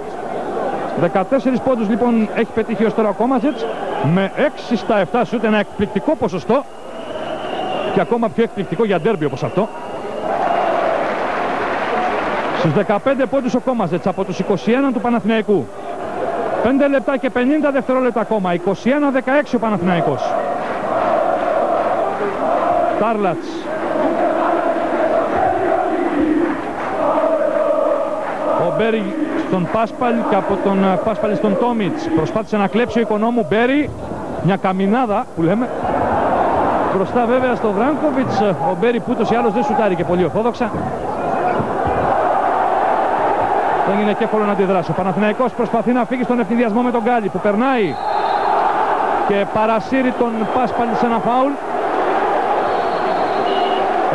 S1: 14 πόντους λοιπόν έχει πετύχει ως τώρα ο Κόμαζετς με 6 στα 7 σούτ, ένα εκπληκτικό ποσοστό και ακόμα πιο εκπληκτικό για ντέρμπι όπως αυτό. Στους 15 πόντους ο Κόμαζετς από τους 21 του Παναθηναϊκού. 5 λεπτά και 50 δευτερόλεπτα ακόμα. 21-16 ο Παναθηναϊκός. Τάρλατς. Μπέρι στον Πάσπαλ και από τον ε, Πάσπαλ στον Τόμιτς. Προσπάθησε να κλέψει ο οικονόμου Μπέρι. Μια καμινάδα που λέμε. Μπροστά βέβαια στο Βράγκοβιτς. Ο Μπέρι που ούτως ή άλλως δεν σουτάρει και πολύ ορθόδοξα. Δεν είναι και εύκολο να αντιδράσει. Ο Παναθηναϊκός προσπαθεί να φύγει στον ευθυνδιασμό με τον Γκάλι που περνάει και παρασύρει τον Πάσπαλ σε ένα φάουλ.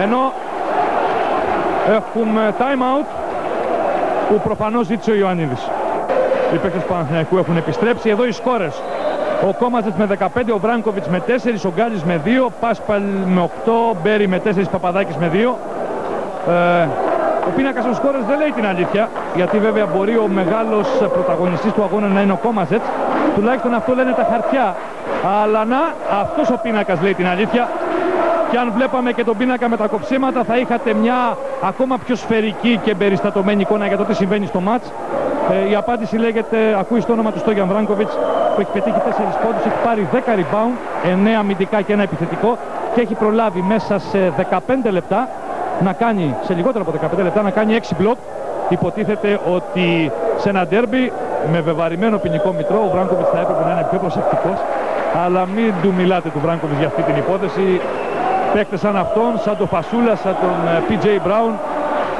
S1: Ενώ έχουμε time out που προφανώς ζήτησε ο Ιωαννίδης. Οι παίκτες του Παναθηναϊκού έχουν επιστρέψει. Εδώ οι σκόρες. Ο Κόμαζετς με 15, ο Βράγκοβιτς με 4, ο Γκάλης με 2, Πάσπαλ με 8, Μπέρι με 4, Παπαδάκης με 2. Ε, ο πίνακας των σκόρες δεν λέει την αλήθεια, γιατί βέβαια μπορεί ο μεγάλος πρωταγωνιστής του αγώνα να είναι ο Κόμαζετς. Τουλάχιστον αυτό λένε τα χαρτιά. Αλλά να, αυτός ο πίνακας λέει την αλήθεια. Και αν βλέπαμε και τον πίνακα με τα κοψίματα θα είχατε μια ακόμα πιο σφαιρική και περιστατωμένη εικόνα για το τι συμβαίνει στο μάτς. Ε, η απάντηση λέγεται, ακούει στο όνομα του Στόγιαν Βράγκοβιτς που έχει πετύχει 4 πόντους, έχει πάρει 10 rebound, 9 αμυντικά και ένα επιθετικό και έχει προλάβει μέσα σε 15 λεπτά να κάνει, σε λιγότερο από 15 λεπτά, να κάνει 6 μπλοκ. Υποτίθεται ότι σε ένα ντέρμπι με βεβαρημένο ποινικό μητρό ο Βράγκοβιτς θα έπρεπε να είναι πιο προσεκτικός αλλά μην του μιλάτε του Βράγκοβιτς για αυτή την υπόθεση παίκτες σαν αυτόν, σαν τον Φασούλα, σαν τον PJ Brown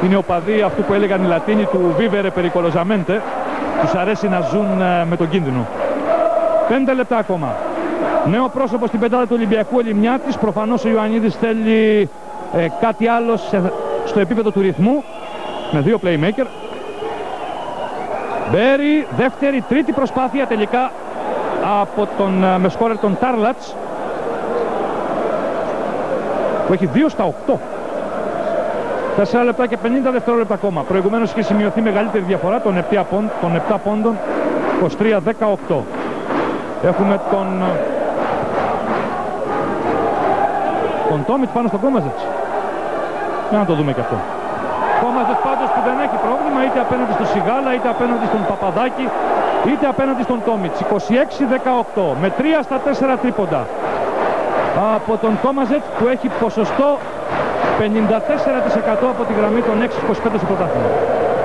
S1: είναι οπαδοί αυτού που έλεγαν οι Λατίνοι του Vivere Pericolosamente τους αρέσει να ζουν ε, με τον κίνδυνο. 5 λεπτά ακόμα. Νέο πρόσωπο στην πεντάδα του Ολυμπιακού Ελιμιάτης προφανώς ο Ιωαννίδης θέλει ε, κάτι άλλο σε, στο επίπεδο του ρυθμού με δύο playmaker. Μπέρι, δεύτερη, τρίτη προσπάθεια τελικά από τον ε, με σκόρερ τον Τάρλατς που έχει 2 στα 8. 4 λεπτά και 50 δευτερόλεπτα ακόμα. Προηγουμένως είχε σημειωθεί μεγαλύτερη διαφορά των 7, των 7 πόντων 23-18. Έχουμε τον τον Τόμιτς πάνω στον Κόμαζετς. Για να το δούμε και αυτό. Κόμαζετς πάντως που δεν έχει πρόβλημα είτε απέναντι στον Σιγάλα είτε απέναντι στον Παπαδάκη είτε απέναντι στον Τόμιτς. 26-18 με 3 στα 4 τρίποντα από τον Κόμαζετ που έχει ποσοστό 54% από τη γραμμή των 6-25 στο πρωτάθλημα.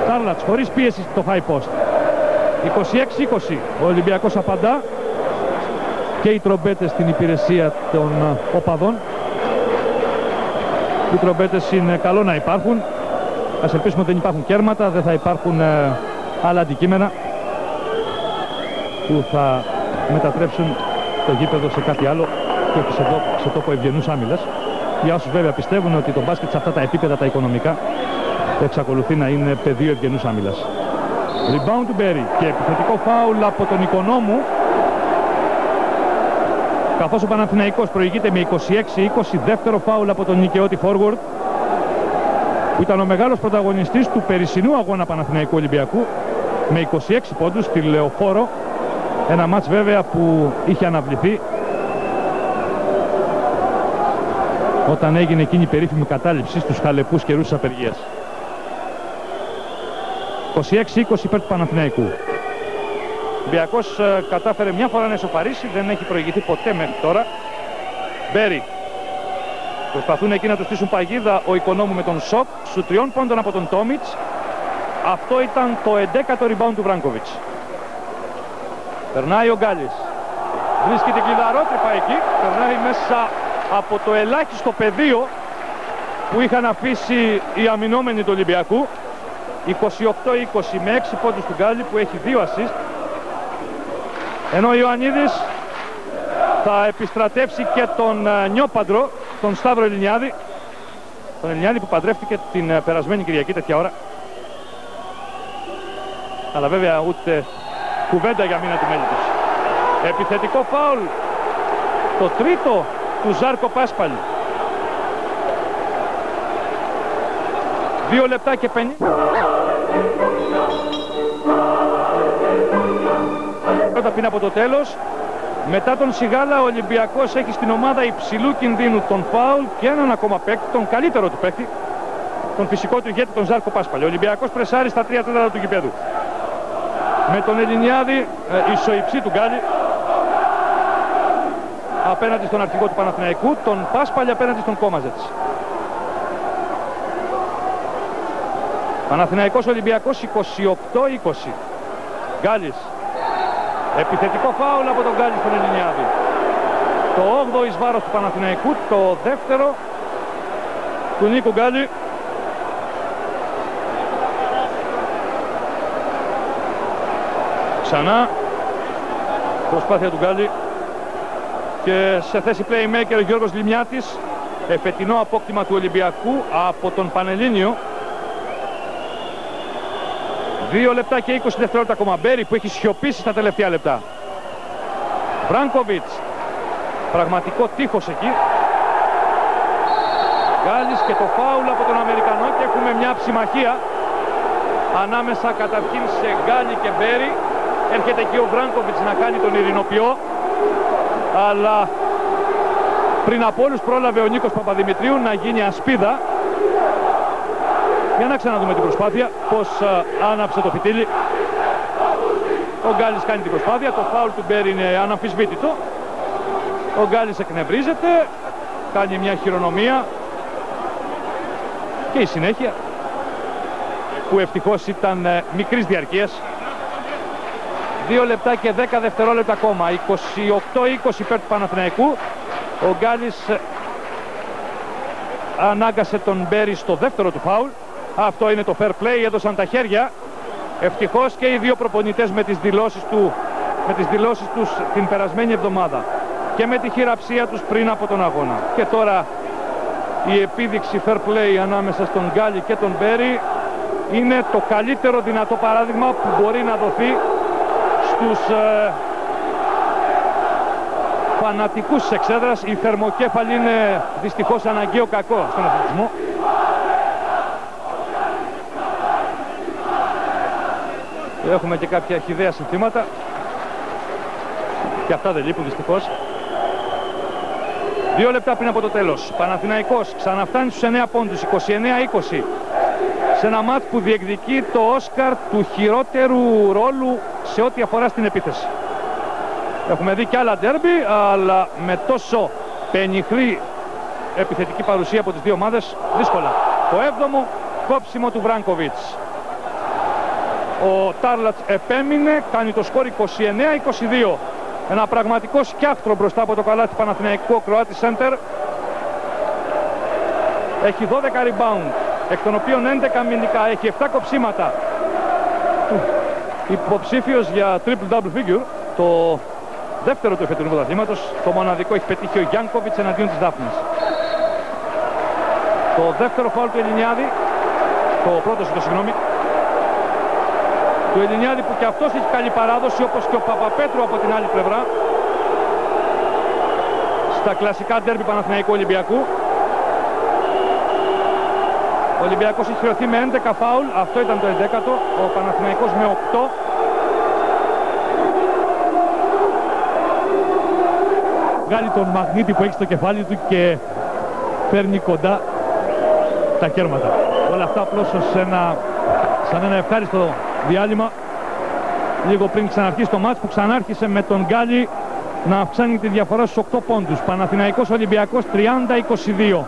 S1: Τάρλατς χωρίς πίεση στο high post. 26-20 ο Ολυμπιακός απαντά. και οι τρομπέτες στην υπηρεσία των οπαδών. Οι τρομπέτες είναι καλό να υπάρχουν. Ας ελπίσουμε ότι δεν υπάρχουν κέρματα, δεν θα υπάρχουν άλλα αντικείμενα που θα μετατρέψουν το γήπεδο σε κάτι άλλο και όχι σε, σε τόπο ευγενούς άμυλας. Για όσους βέβαια πιστεύουν ότι το μπάσκετ σε αυτά τα επίπεδα τα οικονομικά εξακολουθεί να είναι πεδίο ευγενούς άμυλας. Rebound του Μπέρι και επιθετικό φάουλ από τον Οικονόμου καθώς ο Παναθηναϊκός προηγείται με 26-20 δεύτερο φάουλ από τον Νικαιώτη Forward που ήταν ο μεγάλος πρωταγωνιστής του περσινού αγώνα Παναθηναϊκού Ολυμπιακού με 26 πόντους στη Λεωφόρο ένα μάτς βέβαια που είχε αναβληθεί όταν έγινε εκείνη η περίφημη κατάληψη στους χαλεπούς καιρούς της απεργίας. 26-20 υπέρ του Παναθηναϊκού. Ο Μπιακός ε, κατάφερε μια φορά να ισοφαρίσει, δεν έχει προηγηθεί ποτέ μέχρι τώρα. Μπέρι. Προσπαθούν εκεί να τους στήσουν παγίδα ο Οικονόμου με τον Σοκ. Σου τριών πόντων από τον Τόμιτς. Αυτό ήταν το 11ο rebound του Βράγκοβιτς. Περνάει ο Γκάλης. Βρίσκει την κλειδαρότρυπα εκεί. Περνάει μέσα από το ελάχιστο πεδίο που είχαν αφήσει οι αμυνόμενοι του Ολυμπιακού. 28-20 με 6 πόντους του Γκάλη που έχει δύο assist. Ενώ ο Ιωαννίδης θα επιστρατεύσει και τον ε, Νιόπαντρο, τον Σταύρο Ελληνιάδη. Τον Ελληνιάδη που παντρεύτηκε την ε, περασμένη Κυριακή τέτοια ώρα. Αλλά βέβαια ούτε κουβέντα για μήνα του μέλη Επιθετικό φάουλ. Το τρίτο του Ζάρκο Πάσπαλη. Δύο λεπτά και 50. Πρώτα πριν από το τέλος. Μετά τον Σιγάλα ο Ολυμπιακός έχει στην ομάδα υψηλού κινδύνου τον φάουλ και έναν ακόμα παίκτη, τον καλύτερο του παίκτη, τον φυσικό του ηγέτη τον Ζάρκο Πάσπαλη. Ο Ολυμπιακός πρεσάρει στα 3 τέταρτα του γηπέδου με τον Ελληνιάδη ε, ισοϊψή του Γκάλη απέναντι στον αρχηγό του Παναθηναϊκού, τον Πάσπαλη απέναντι στον Κόμαζετς. Παναθηναϊκός Ολυμπιακός 28-20. Γκάλης. Επιθετικό φάουλ από τον Γκάλη στον Ελληνιάδη. Το 8ο εις βάρος του Παναθηναϊκού, το δεύτερο του Νίκου Γκάλη Ξανά προσπάθεια του Γκάλη και σε θέση playmaker ο Γιώργος Λιμιάτης εφετινό απόκτημα του Ολυμπιακού από τον Πανελλήνιο. 2 λεπτά και 20 δευτερόλεπτα ακόμα. Μπέρι που έχει σιωπήσει στα τελευταία λεπτά. Βράγκοβιτς. Πραγματικό τείχος εκεί. Γκάλης και το φάουλ από τον Αμερικανό και έχουμε μια ψημαχία. Ανάμεσα καταρχήν σε Γκάλη και Μπέρι. Έρχεται εκεί ο Βράνκοβιτς να κάνει τον ειρηνοποιό. Αλλά πριν από όλους πρόλαβε ο Νίκος Παπαδημητρίου να γίνει ασπίδα. Για να ξαναδούμε την προσπάθεια. Πώς άναψε το φυτίλι. Ο Γκάλης κάνει την προσπάθεια. Το φάουλ του Μπέρι είναι αναμφισβήτητο. Ο Γκάλης εκνευρίζεται. Κάνει μια χειρονομία. Και η συνέχεια που ευτυχώς ήταν ε, μικρής διαρκείας 2 λεπτά και 10 δευτερόλεπτα ακόμα. 28-20 υπέρ του Παναθηναϊκού. Ο Γκάλης ε, ανάγκασε τον Μπέρι στο δεύτερο του φάουλ. Αυτό είναι το fair play, έδωσαν τα χέρια. Ευτυχώς και οι δύο προπονητές με τις δηλώσεις, του, με τις δηλώσεις τους την περασμένη εβδομάδα και με τη χειραψία τους πριν από τον αγώνα. Και τώρα η επίδειξη fair play ανάμεσα στον Γκάλι και τον Μπέρι είναι το καλύτερο δυνατό παράδειγμα που μπορεί να δοθεί στους ε, φανατικούς της εξέδρας. Η θερμοκέφαλη είναι δυστυχώς αναγκαίο κακό στον αθλητισμό. Έχουμε και κάποια χιδέα συνθήματα. Και αυτά δεν λείπουν δυστυχώς. Δύο λεπτά πριν από το τέλος. Παναθηναϊκός ξαναφτάνει στους 9 πόντους. 29-20 σε ένα μάτ που διεκδικεί το Όσκαρ του χειρότερου ρόλου σε ό,τι αφορά στην επίθεση. Έχουμε δει και άλλα ντέρμπι, αλλά με τόσο πενιχρή επιθετική παρουσία από τις δύο ομάδες, δύσκολα. Το έβδομο κόψιμο του Βράγκοβιτς. Ο Τάρλατς επέμεινε, κάνει το σκορ 29-22. Ένα πραγματικό σκιάχτρο μπροστά από το καλάθι Παναθηναϊκό Κροάτι Σέντερ. Έχει 12 rebound, εκ των οποίων 11 αμυντικά, έχει 7 κοψίματα. Υποψήφιος για triple double figure, το δεύτερο του εφετινού πρωταθλήματος. Το μοναδικό έχει πετύχει ο Γιάνκοβιτς εναντίον της Δάφνης. Το δεύτερο φάουλ του Ελληνιάδη, το πρώτο το συγγνώμη, του Ελληνιάδη που και αυτός έχει καλή παράδοση όπως και ο Παπαπέτρου από την άλλη πλευρά στα κλασικά ντέρμπι Παναθηναϊκού Ολυμπιακού ο Ολυμπιακός έχει χρεωθεί με 11 φάουλ αυτό ήταν το 11ο ο Παναθηναϊκός με 8 βγάλει τον μαγνήτη που έχει στο κεφάλι του και φέρνει κοντά τα κέρματα όλα αυτά απλώς ένα, σαν ένα ευχάριστο διάλειμμα λίγο πριν ξαναρχίσει το μάτς που ξανάρχισε με τον Γκάλι να αυξάνει τη διαφορά στους 8 πόντους. Παναθηναϊκός Ολυμπιακός 30-22.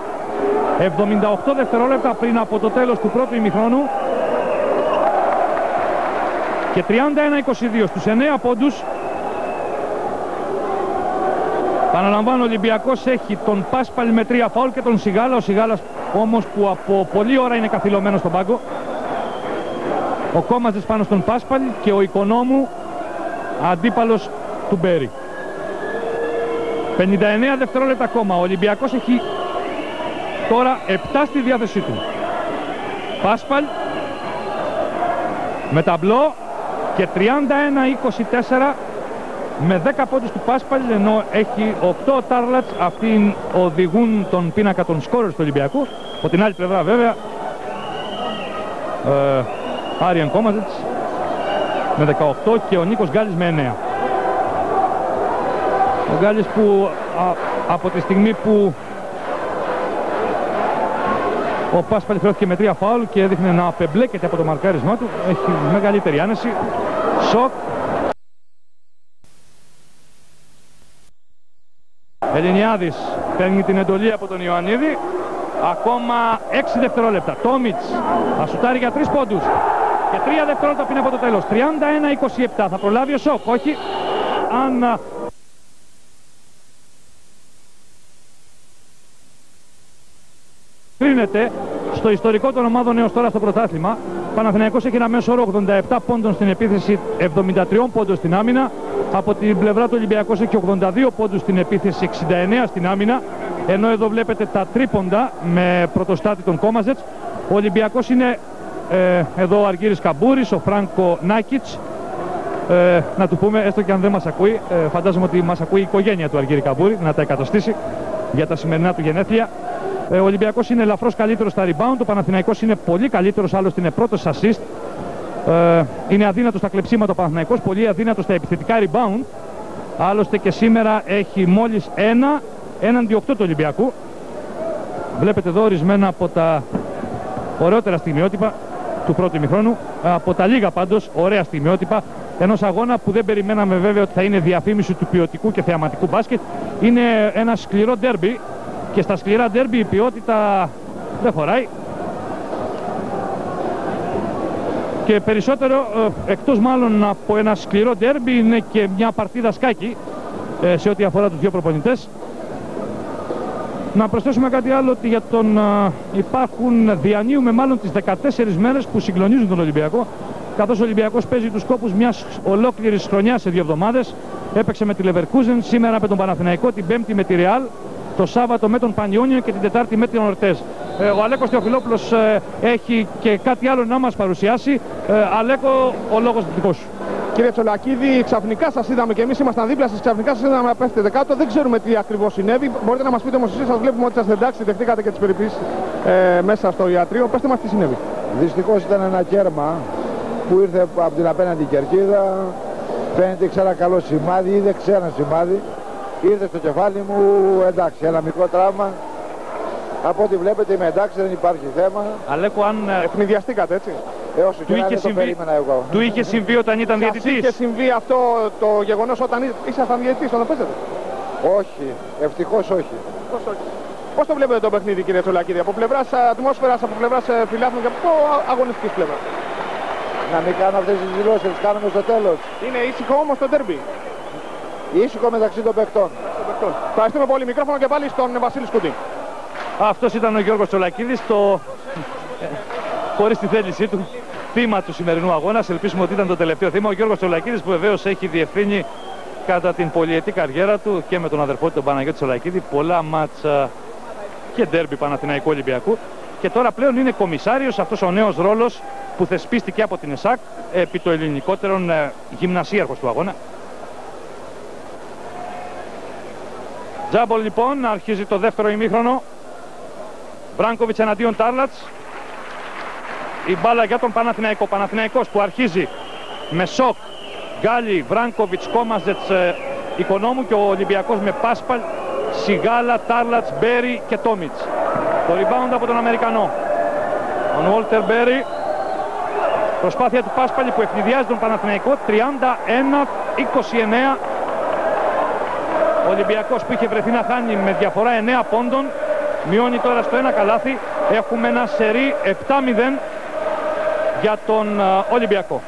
S1: 78 δευτερόλεπτα πριν από το τέλος του πρώτου ημιχρόνου και 31-22 στους 9 πόντους Παναλαμβάνω ο Ολυμπιακός έχει τον Πάσπαλ με 3 φάουλ και τον Σιγάλα ο Σιγάλας όμως που από πολλή ώρα είναι καθυλωμένος στον πάγκο ο Κόμαζες πάνω στον Πάσπαλ και ο Οικονόμου αντίπαλος του Μπέρι. 59 δευτερόλεπτα ακόμα. Ο Ολυμπιακός έχει τώρα 7 στη διάθεσή του. Πάσπαλ. Με ταμπλό. Και 31-24 με 10 πόντους του Πάσπαλ ενώ έχει 8 τάρλατς. Αυτοί οδηγούν τον πίνακα των σκόρες του Ολυμπιακού. Από την άλλη πλευρά βέβαια ε, Άριαν Κόμαζετς με 18 και ο Νίκος Γκάλης με 9. Ο Γκάλης που από τη στιγμή που ο Πάσπαλ χρεώθηκε με τρία φάουλ και έδειχνε να απεμπλέκεται από το μαρκάρισμά του. Έχει μεγαλύτερη άνεση. Σοκ. Ελληνιάδης παίρνει την εντολή από τον Ιωαννίδη. Ακόμα 6 δευτερόλεπτα. Τόμιτς ασουτάρει για 3 πόντους. Και 3 δευτερόλεπτα πριν από το τέλος. 31-27. Θα προλάβει ο Σοκ. Όχι. Αν κρίνεται στο ιστορικό των ομάδων έως τώρα στο πρωτάθλημα. Παναθηναϊκός έχει ένα μέσο όρο 87 πόντων στην επίθεση, 73 πόντων στην άμυνα. Από την πλευρά του Ολυμπιακός έχει 82 πόντους στην επίθεση, 69 στην άμυνα. Ενώ εδώ βλέπετε τα τρίποντα με πρωτοστάτη των Κόμαζετς. Ο Ολυμπιακός είναι ε, εδώ ο Αργύρης Καμπούρης, ο Φράνκο Νάκιτς. Ε, να του πούμε, έστω και αν δεν μας ακούει, ε, φαντάζομαι ότι μας ακούει η οικογένεια του Αργύρη Καμπούρη, να τα εκατοστήσει για τα σημερινά του γενέθλια. Ε, ο Ολυμπιακός είναι ελαφρώς καλύτερος στα rebound, ο Παναθηναϊκός είναι πολύ καλύτερος, άλλωστε είναι πρώτος assist. Ε, είναι αδύνατος στα κλεψίματα ο Παναθηναϊκός, πολύ αδύνατος στα επιθετικά rebound. Άλλωστε και σήμερα έχει μόλις ένα έναντι 8 του Ολυμπιακού. Βλέπετε εδώ ορισμένα από τα ωραιότερα στιγμιότυπα του πρώτου ημιχρόνου. Από τα λίγα πάντως ωραία στιγμιότυπα ενός αγώνα που δεν περιμέναμε βέβαια ότι θα είναι διαφήμιση του ποιοτικού και θεαματικού μπάσκετ. Είναι ένα σκληρό ντέρμπι και στα σκληρά ντέρμπι η ποιότητα δεν χωράει. Και περισσότερο, ε, εκτός μάλλον από ένα σκληρό ντέρμπι, είναι και μια παρτίδα σκάκι ε, σε ό,τι αφορά τους δύο προπονητές. Να προσθέσουμε κάτι άλλο ότι για τον υπάρχουν, διανύουμε μάλλον τις 14 μέρες που συγκλονίζουν τον Ολυμπιακό καθώς ο Ολυμπιακός παίζει τους κόπους μιας ολόκληρης χρονιάς σε δύο εβδομάδες. Έπαιξε με τη Λεβερκούζεν, σήμερα με τον Παναθηναϊκό, την Πέμπτη με τη Ρεάλ, το Σάββατο με τον Πανιόνιο και την Τετάρτη με την Ορτές. Ε, ο Αλέκος Θεοφιλόπουλος ε, έχει και κάτι άλλο να μας παρουσιάσει. Ε, Αλέκο, ο λόγος δικός σου.
S2: Κύριε Τσολακίδη, ξαφνικά σας είδαμε και εμείς ήμασταν δίπλα σας. Ξαφνικά σας είδαμε να πέφτετε κάτω. Δεν ξέρουμε τι ακριβώς συνέβη. Μπορείτε να μας πείτε όμως εσείς, σας βλέπουμε ότι είστε εντάξει, δεχτήκατε και τις περιπτώσει ε, μέσα στο ιατρείο. Πετε μας τι συνέβη.
S3: Δυστυχώς ήταν ένα κέρμα που ήρθε από την απέναντι κερκίδα. Φαίνεται ξέρα καλό σημάδι, είδε ξένα σημάδι. Ήρθε στο κεφάλι μου, εντάξει, ένα μικρό τραύμα. Από ό,τι βλέπετε είμαι εντάξει, δεν υπάρχει θέμα.
S2: Αλέκο, αν ε, ευνηδιαστήκατε έτσι.
S3: Ε, όσο του, είχε συμβεί, εγώ.
S1: του είχε συμβεί όταν ήταν διαιτητής;
S2: είχε συμβεί αυτό το γεγονός όταν ήσασταν διαιτητής, όταν παίζετε.
S3: Όχι, ευτυχώς όχι.
S2: όχι. Πώς το βλέπετε το παιχνίδι κύριε Τσολακίδη, από πλευράς ατμόσφαιρας, από πλευράς ε, φιλάθλων και από αγωνιστικής πλευράς;
S3: Να μην κάνω αυτές τις δηλώσεις, τις κάνουμε στο τέλος.
S2: Είναι ήσυχο όμως το τέρμπι.
S3: Ήσυχο μεταξύ των παιχτών.
S2: Ευχαριστούμε πολύ. Μικρόφωνο και πάλι στον Βασίλη Σκούτη.
S1: Αυτός ήταν ο Γιώργος Τσολακίδης, το... χωρίς τη θέλησή του, θύμα του σημερινού αγώνας. Ελπίσουμε ότι ήταν το τελευταίο θύμα. Ο Γιώργος Τσολακίδης που βεβαίως έχει διευθύνει κατά την πολυετή καριέρα του και με τον αδερφό του τον Παναγιώτη Τσολακίδη πολλά μάτσα και ντέρμπι Παναθηναϊκού Ολυμπιακού. Και τώρα πλέον είναι κομισάριος αυτός ο νέος ρόλος που θεσπίστηκε από την ΕΣΑΚ επί το ελληνικότερον ε, γυμνασίαρχος του αγώνα. Τζάμπολ λοιπόν, αρχίζει το δεύτερο ημίχρονο. Μπράνκοβιτς εναντίον Τάρλατς. Η μπάλα για τον Παναθηναϊκό. Παναθηναϊκός που αρχίζει με σοκ. Γκάλι, Βράνκοβιτς, Κόμαζετς, ε, Οικονόμου και ο Ολυμπιακός με Πάσπαλ, Σιγάλα, Τάρλατς, Μπέρι και Τόμιτς. Το rebound από τον Αμερικανό. Ο Βόλτερ Μπέρι. Προσπάθεια του Πάσπαλη που ευνηδιάζει τον Παναθηναϊκό. 31-29 ο Ολυμπιακός που είχε βρεθεί να χάνει με διαφορά 9 πόντων μειώνει τώρα στο ένα καλάθι. Έχουμε ένα σερί 7-0 για τον Ολυμπιακό.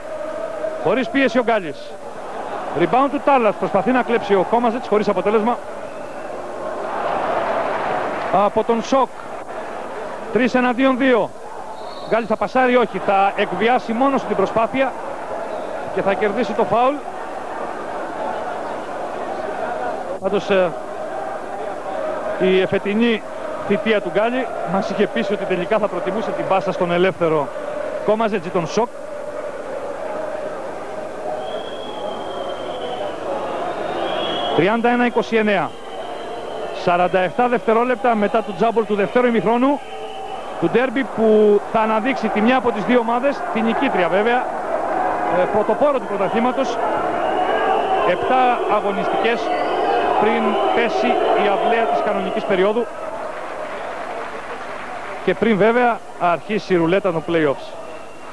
S1: Χωρίς πίεση ο Γκάλης. Rebound του Τάρλας προσπαθεί να κλέψει ο Κόμαζετς χωρίς αποτέλεσμα. Από τον Σοκ. 3 εναντίον 2. Γκάλης θα πασάρει όχι. Θα εκβιάσει μόνος στην προσπάθεια και θα κερδίσει το φάουλ. Πάντως ε, η εφετινή θητεία του Γκάλη μας είχε πείσει ότι τελικά θα προτιμούσε την πάσα στον ελεύθερο Κόμαζετζι τον Σοκ. «31-29». 47 δευτερόλεπτα μετά το τζάμπολ του δευτέρου ημιχρόνου του ντέρμπι που θα αναδείξει τη μια από τις δύο ομάδες, την νικήτρια βέβαια, ε, πρωτοπόρο του πρωταθλήματος. 7 αγωνιστικές πριν πέσει η αυλαία της κανονικής περίοδου και πριν βέβαια αρχίσει η ρουλέτα των play-offs.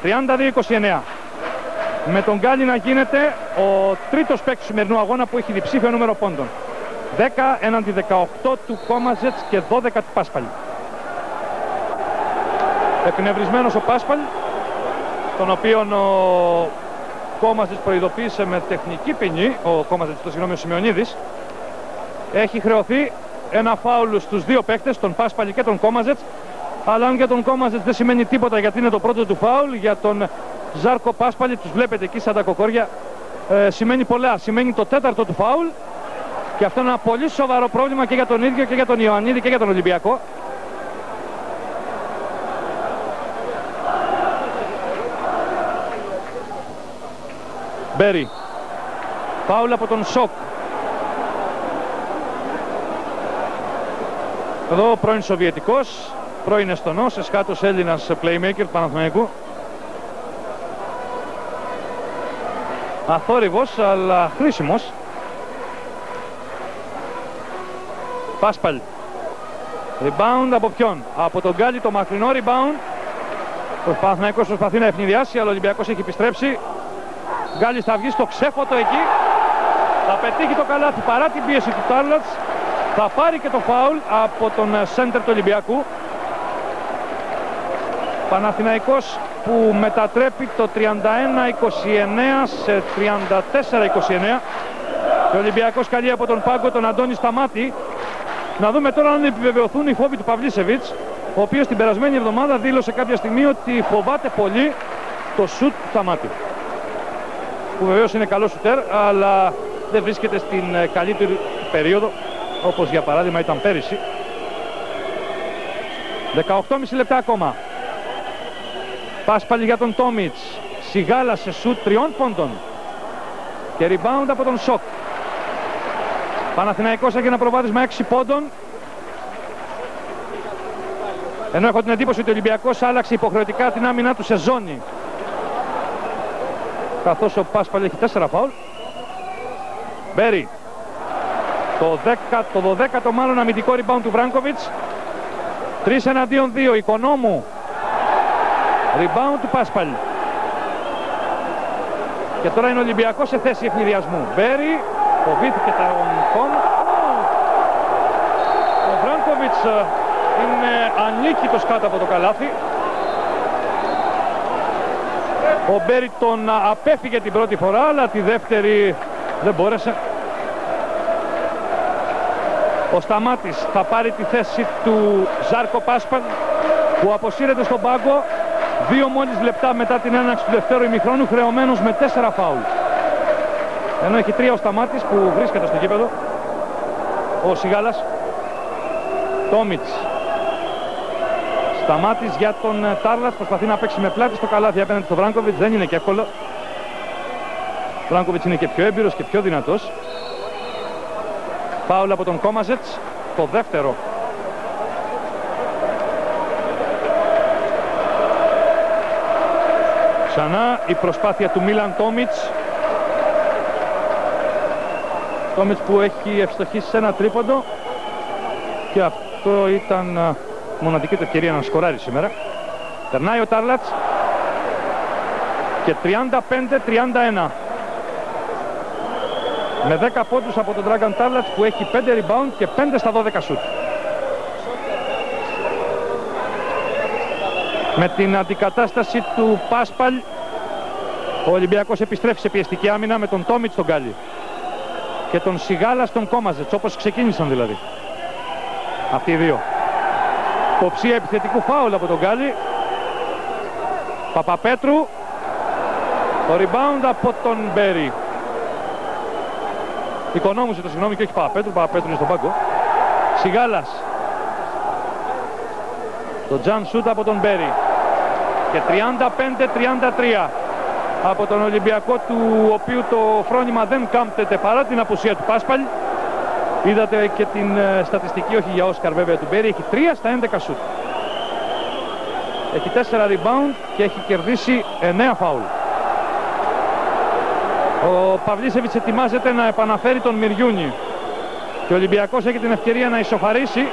S1: 32-29. Με τον Γκάλι να γίνεται ο τρίτος παίκτης του σημερινού αγώνα που έχει διψήφιο νούμερο πόντων. 10 έναντι 18 του Κόμαζετς και 12 του Πάσπαλη. Εκνευρισμένος ο Πάσπαλ, τον οποίο ο Κόμαζετς προειδοποίησε με τεχνική ποινή, ο Κόμαζετς, το συγγνώμη, ο Σιμεωνίδης, έχει χρεωθεί ένα φάουλ στους δύο παίκτες, τον Πάσπαλη και τον Κόμαζετς, αλλά αν για τον Κόμαζετς δεν σημαίνει τίποτα γιατί είναι το πρώτο του φάουλ, για τον Ζάρκο Πάσπαλη, τους βλέπετε εκεί σαν τα κοκόρια, ε, σημαίνει πολλά. Σημαίνει το τέταρτο του φάουλ και αυτό είναι ένα πολύ σοβαρό πρόβλημα και για τον ίδιο και για τον Ιωαννίδη και για τον Ολυμπιακό. Μπέρι. Φάουλ από τον Σοκ. Εδώ ο πρώην Σοβιετικός, πρώην Εστονός, εσχάτως Έλληνας playmaker του Παναθηναϊκού. Αθόρυβος αλλά χρήσιμος. Πάσπαλ. Rebound από ποιον; Από τον Γκάλι το μακρινό rebound. Ο Παναθηναϊκός προσπαθεί να ευνηδιάσει αλλά ο Ολυμπιακός έχει επιστρέψει. Γκάλης θα βγει στο ξέφωτο εκεί. Θα πετύχει το καλάθι παρά την πίεση του Τάρλατς. Θα πάρει και το φάουλ από τον σέντερ του Ολυμπιακού. Παναθηναϊκός που μετατρέπει το 31-29 σε 34-29. Και ο Ολυμπιακός καλεί από τον πάγκο τον Αντώνη Σταμάτη. Να δούμε τώρα αν επιβεβαιωθούν οι φόβοι του Παυλίσεβιτς, ο οποίος την περασμένη εβδομάδα δήλωσε κάποια στιγμή ότι φοβάται πολύ το σουτ του Σταμάτη. Που βεβαίως είναι καλό σουτέρ, αλλά δεν βρίσκεται στην ε, καλύτερη περίοδο όπως για παράδειγμα ήταν πέρυσι. 18,5 λεπτά ακόμα. Πάσπαλη για τον Τόμιτς. Σιγάλα σε σουτ τριών πόντων. Και rebound από τον Σοκ. Παναθηναϊκός έχει ένα προβάδισμα 6 πόντων. Ενώ έχω την εντύπωση ότι ο Ολυμπιακός άλλαξε υποχρεωτικά την άμυνά του σε ζώνη. Καθώς ο Πάσπαλη έχει 4 φάουλ. Μπέρι το, 10, το 12ο μάλλον αμυντικό rebound του Βράνκοβιτς. 3 εναντίον 2. Οικονόμου. Rebound του Πάσπαλ. Και τώρα είναι ο Ολυμπιακός σε θέση ευνηδιασμού. Μπέρι. Φοβήθηκε τα Κομ. Ο Βράνκοβιτς ε, είναι ανίκητος κάτω από το καλάθι. Ο Μπέρι τον απέφυγε την πρώτη φορά, αλλά τη δεύτερη δεν μπόρεσε. Ο Σταμάτης θα πάρει τη θέση του Ζάρκο Πάσπαλ που αποσύρεται στον πάγκο δύο μόλις λεπτά μετά την έναρξη του δευτέρου ημιχρόνου χρεωμένος με τέσσερα φάουλ. Ενώ έχει τρία ο Σταμάτης που βρίσκεται στο κήπεδο. Ο Σιγάλας. Τόμιτς. Σταμάτης για τον ε, Τάρλας. Προσπαθεί να παίξει με πλάτη στο καλάθι απέναντι στο Βράγκοβιτς. Δεν είναι και εύκολο. Ο Βράγκοβιτς είναι και πιο έμπειρος και πιο δυνατός. Φάουλ από τον Κόμαζετς. Το δεύτερο Ξανά η προσπάθεια του Μίλαν Τόμιτς Τόμιτς που έχει ευστοχήσει σε ένα τρίποντο και αυτό ήταν μοναδική του ευκαιρία να σκοράρει σήμερα. Περνάει ο Τάρλατς και 35-31. Με 10 πόντους από τον Dragon Τάρλατς που έχει 5 rebound και 5 στα 12 σουτ. Με την αντικατάσταση του Πάσπαλ ο Ολυμπιακός επιστρέφει σε πιεστική άμυνα με τον Τόμιτς στον Γκάλι και τον Σιγάλα στον Κόμαζετς όπως ξεκίνησαν δηλαδή. Αυτοί οι δύο. Υποψία επιθετικού φάουλ από τον Γκάλι. Παπαπέτρου το rebound από τον Μπέρι Οικονόμουσε το συγγνώμη και όχι Παπαπέτρου Παπαπέτρου είναι στον πάγκο Σιγάλας το τζαν σούτ από τον Μπέρι και 35-33 από τον Ολυμπιακό του οποίου το φρόνημα δεν κάμπτεται παρά την απουσία του Πάσπαλ. Είδατε και την ε, στατιστική, όχι για Όσκαρ βέβαια του Μπέρι, έχει 3 στα 11 σουτ. Έχει 4 rebound και έχει κερδίσει 9 φάουλ. Ο Παυλίσεβιτς ετοιμάζεται να επαναφέρει τον Μυριούνι. Και ο Ολυμπιακός έχει την ευκαιρία να ισοφαρίσει.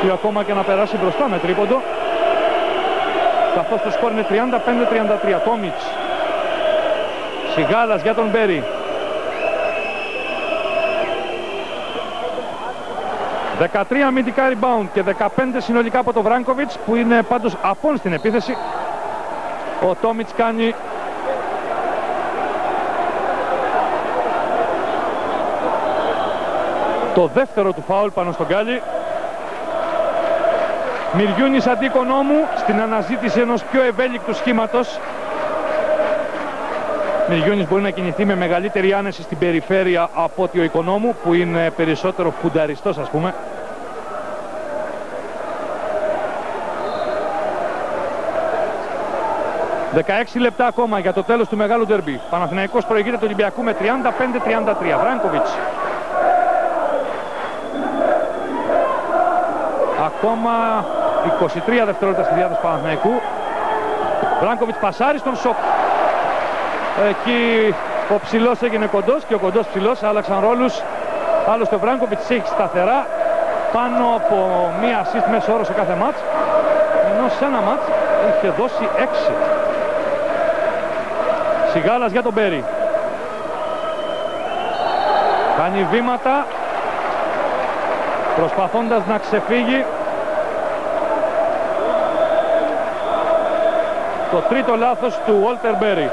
S1: Και ακόμα και να περάσει μπροστά με τρίποντο. Καθώς το σκορ είναι 35-33 Τόμιτς. Σιγάλας για τον Μπέρι. 13 αμυντικά rebound και 15 συνολικά από τον Βράγκοβιτς που είναι πάντως απόν στην επίθεση. Ο Τόμιτς κάνει το δεύτερο του φάουλ πάνω στον Γκάλι Μυριούνης αντίκονόμου στην αναζήτηση ενός πιο ευέλικτου σχήματος. Μυριούνης μπορεί να κινηθεί με μεγαλύτερη άνεση στην περιφέρεια από ότι ο οικονόμου που είναι περισσότερο φουνταριστός ας πούμε. «16 λεπτά ακόμα για το τέλος του μεγάλου ντερμπι. Παναθηναϊκός προηγείται του Ολυμπιακού με 35-33. Βράνκοβιτς. Ακόμα 23 δευτερόλεπτα στη διάθεση Παναθηναϊκού. Μπράνκοβιτς πασάρει στον Σοκ. Εκεί ο ψηλός έγινε κοντός και ο κοντός ψηλός άλλαξαν ρόλους. Άλλωστε ο Μπράνκοβιτς έχει σταθερά πάνω από μία assist μέσω όρο σε κάθε μάτς. Ενώ σε ένα μάτς είχε δώσει 6. Σιγάλας για τον Μπέρι. Κάνει βήματα προσπαθώντας να ξεφύγει το τρίτο λάθος του Walter Berry.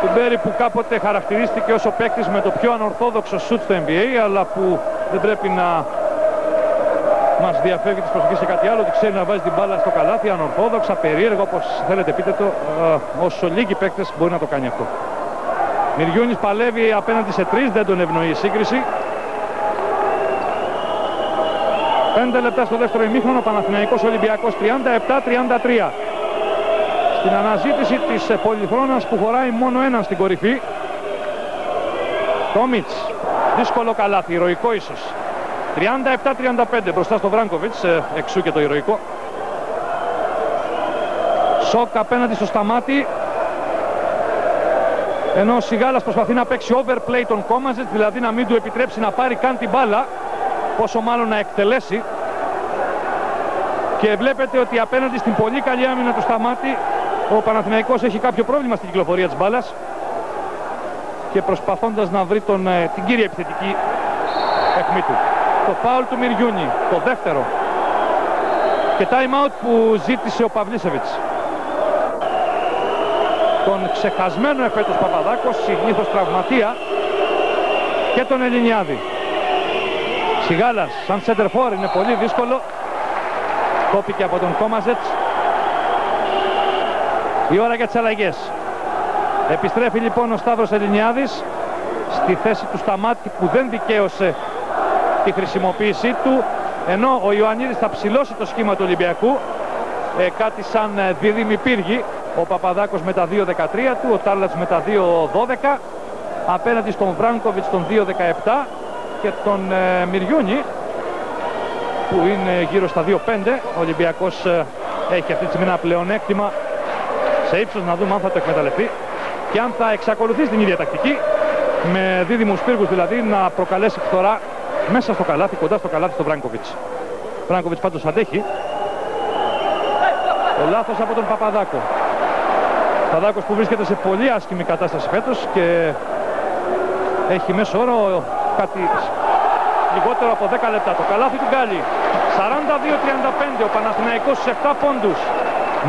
S1: Του Berry που κάποτε χαρακτηρίστηκε ως ο παίκτης με το πιο ανορθόδοξο σουτ στο NBA αλλά που δεν πρέπει να μας διαφεύγει της προσοχής σε κάτι άλλο ότι ξέρει να βάζει την μπάλα στο καλάθι ανορθόδοξα, περίεργο όπως θέλετε πείτε το όσο λίγοι παίκτες μπορεί να το κάνει αυτό. Μυριούνης παλεύει απέναντι σε τρεις, δεν τον ευνοεί η σύγκριση. 5 λεπτά στο δεύτερο ημίχρονο, Παναθηναϊκός Ολυμπιακός 37-33. Στην αναζήτηση της πολυθρόνας που χωράει μόνο έναν στην κορυφή. Τόμιτς, δύσκολο καλάθι, ηρωικό ίσως. 37-35 μπροστά στο Βράγκοβιτς, ε, εξού και το ηρωικό. Σοκ απέναντι στο Σταμάτη. Ενώ ο Σιγάλας προσπαθεί να παίξει overplay τον Κόμαζετ, δηλαδή να μην του επιτρέψει να πάρει καν την μπάλα πόσο μάλλον να εκτελέσει και βλέπετε ότι απέναντι στην πολύ καλή άμυνα του Σταμάτη ο Παναθηναϊκός έχει κάποιο πρόβλημα στην κυκλοφορία της μπάλας και προσπαθώντας να βρει τον, ε, την κύρια επιθετική αιχμή του. Το φάουλ του Μυριούνι, το δεύτερο και time out που ζήτησε ο Παυλίσεβιτς. τον ξεχασμένο εφέτος Παπαδάκος, συνήθως τραυματία και τον Ελληνιάδη. Σιγάλας σαν σέντερφορ είναι πολύ δύσκολο. Κόπηκε από τον Κόμαζετς. Η ώρα για τις αλλαγές. Επιστρέφει λοιπόν ο Σταύρος Ελληνιάδης στη θέση του Σταμάτη που δεν δικαίωσε τη χρησιμοποίησή του ενώ ο Ιωαννίδης θα ψηλώσει το σχήμα του Ολυμπιακού ε, κάτι σαν ε, δίδυμη πύργη ο Παπαδάκος με τα 2.13 του, ο Τάρλατς με τα 2.12 απέναντι στον Βράγκοβιτς τον 2.17 και τον ε, Μυριούνι που είναι γύρω στα 2.5 ο Ολυμπιακός ε, έχει αυτή τη στιγμή ένα πλεονέκτημα σε ύψος να δούμε αν θα το εκμεταλλευτεί και αν θα εξακολουθεί την ίδια τακτική με δίδυμους πύργους δηλαδή να προκαλέσει φθορά μέσα στο καλάθι, κοντά στο καλάθι στο Βράγκοβιτς. Βράγκοβιτς πάντως αντέχει. Ο λάθος από τον Παπαδάκο. Παπαδάκος που βρίσκεται σε πολύ άσχημη κατάσταση φέτος και έχει μέσο όρο κάτι λιγότερο από 10 λεπτά. Το καλάθι του Γκάλι. 42-35 ο Παναθηναϊκός σε 7 πόντους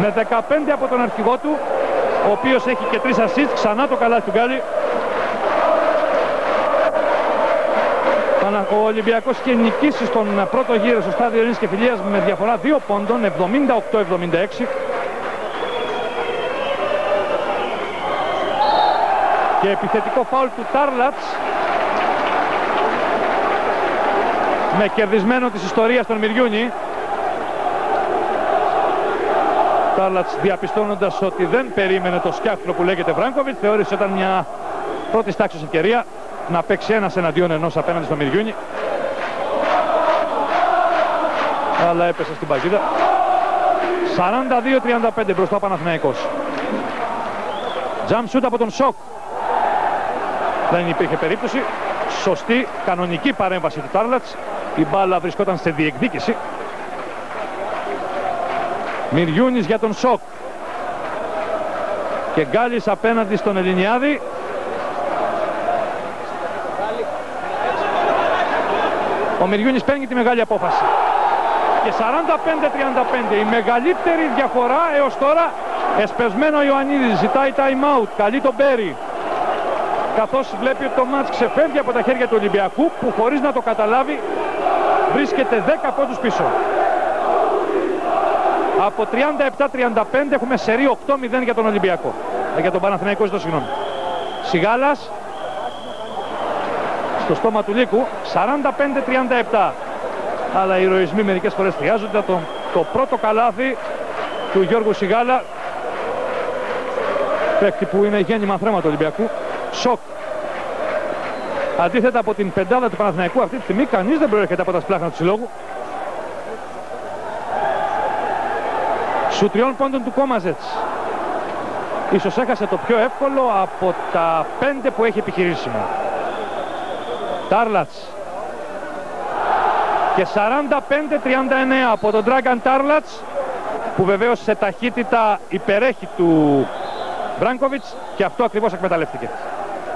S1: με 15 από τον αρχηγό του ο οποίος έχει και 3 assist. Ξανά το καλάθι του Γκάλι. Ο Ολυμπιακός είχε νικήσει στον πρώτο γύρο στο στάδιο Ελλήνης και Φιλίας με διαφορά 2 πόντων 78-76. Και επιθετικό φάουλ του Τάρλατς με κερδισμένο της ιστορίας των Μυριούνι. Τάρλατς διαπιστώνοντας ότι δεν περίμενε το σκιάχτρο που λέγεται Βράγκοβιτς θεώρησε ήταν μια πρώτης τάξης ευκαιρία να παίξει ένας εναντίον ενός απέναντι στο Μυριούνι. Αλλά έπεσε στην παγίδα. 42-35 μπροστά ο Παναθηναϊκός. Τζαμ σούτ από τον Σοκ. Δεν υπήρχε περίπτωση. Σωστή κανονική παρέμβαση του Τάρλατς. Η μπάλα βρισκόταν σε διεκδίκηση. Μυριούνις για τον Σοκ. Και Γκάλης απέναντι στον Ελληνιάδη. Ο Μυριούνης παίρνει τη μεγάλη απόφαση. Και 45-35 η μεγαλύτερη διαφορά έως τώρα εσπεσμένο ο Ιωαννίδης ζητάει time out, καλεί τον Μπέρι καθώς βλέπει ότι το μάτς ξεφεύγει από τα χέρια του Ολυμπιακού που χωρίς να το καταλάβει βρίσκεται 10 πόντους πίσω. Από 37-35 έχουμε σερί 8-0 για τον Ολυμπιακό. Ε, για τον Παναθηναϊκό, ζητώ συγγνώμη. Σιγάλας στο στόμα του Λύκου 45-37. Αλλά οι ηρωισμοί μερικές φορές χρειάζονται. Το, το πρώτο καλάθι του Γιώργου Σιγάλα παίκτη που είναι γέννημα θρέμα του Ολυμπιακού. Σοκ. Αντίθετα από την πεντάδα του Παναθηναϊκού αυτή τη στιγμή κανείς δεν προέρχεται από τα σπλάχνα του συλλόγου. Σου τριών πόντων του Κόμαζετς. Ίσως έχασε το πιο εύκολο από τα πέντε που έχει επιχειρήσιμο. Τάρλατς. Και 45-39 από τον Dragon Τάρλατς που βεβαίως σε ταχύτητα υπερέχει του Μπράνκοβιτς και αυτό ακριβώς εκμεταλλεύτηκε.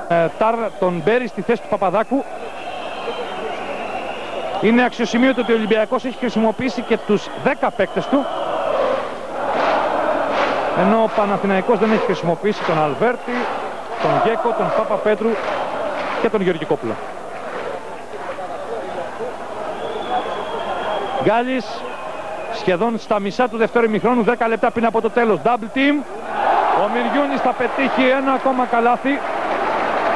S1: Ε, τάρ, τον Μπέρι στη θέση του Παπαδάκου. Είναι αξιοσημείωτο ότι ο Ολυμπιακός έχει χρησιμοποιήσει και τους 10 παίκτες του. Ενώ ο Παναθηναϊκός δεν έχει χρησιμοποιήσει τον Αλβέρτη, τον Γκέκο, τον Πάπα Πέτρου και τον Γεωργικό Κόπουλο. Γκάλης σχεδόν στα μισά του δεύτερου ημιχρόνου 10 λεπτά πριν από το τέλος double team ο Μυριούνης θα πετύχει ένα ακόμα καλάθι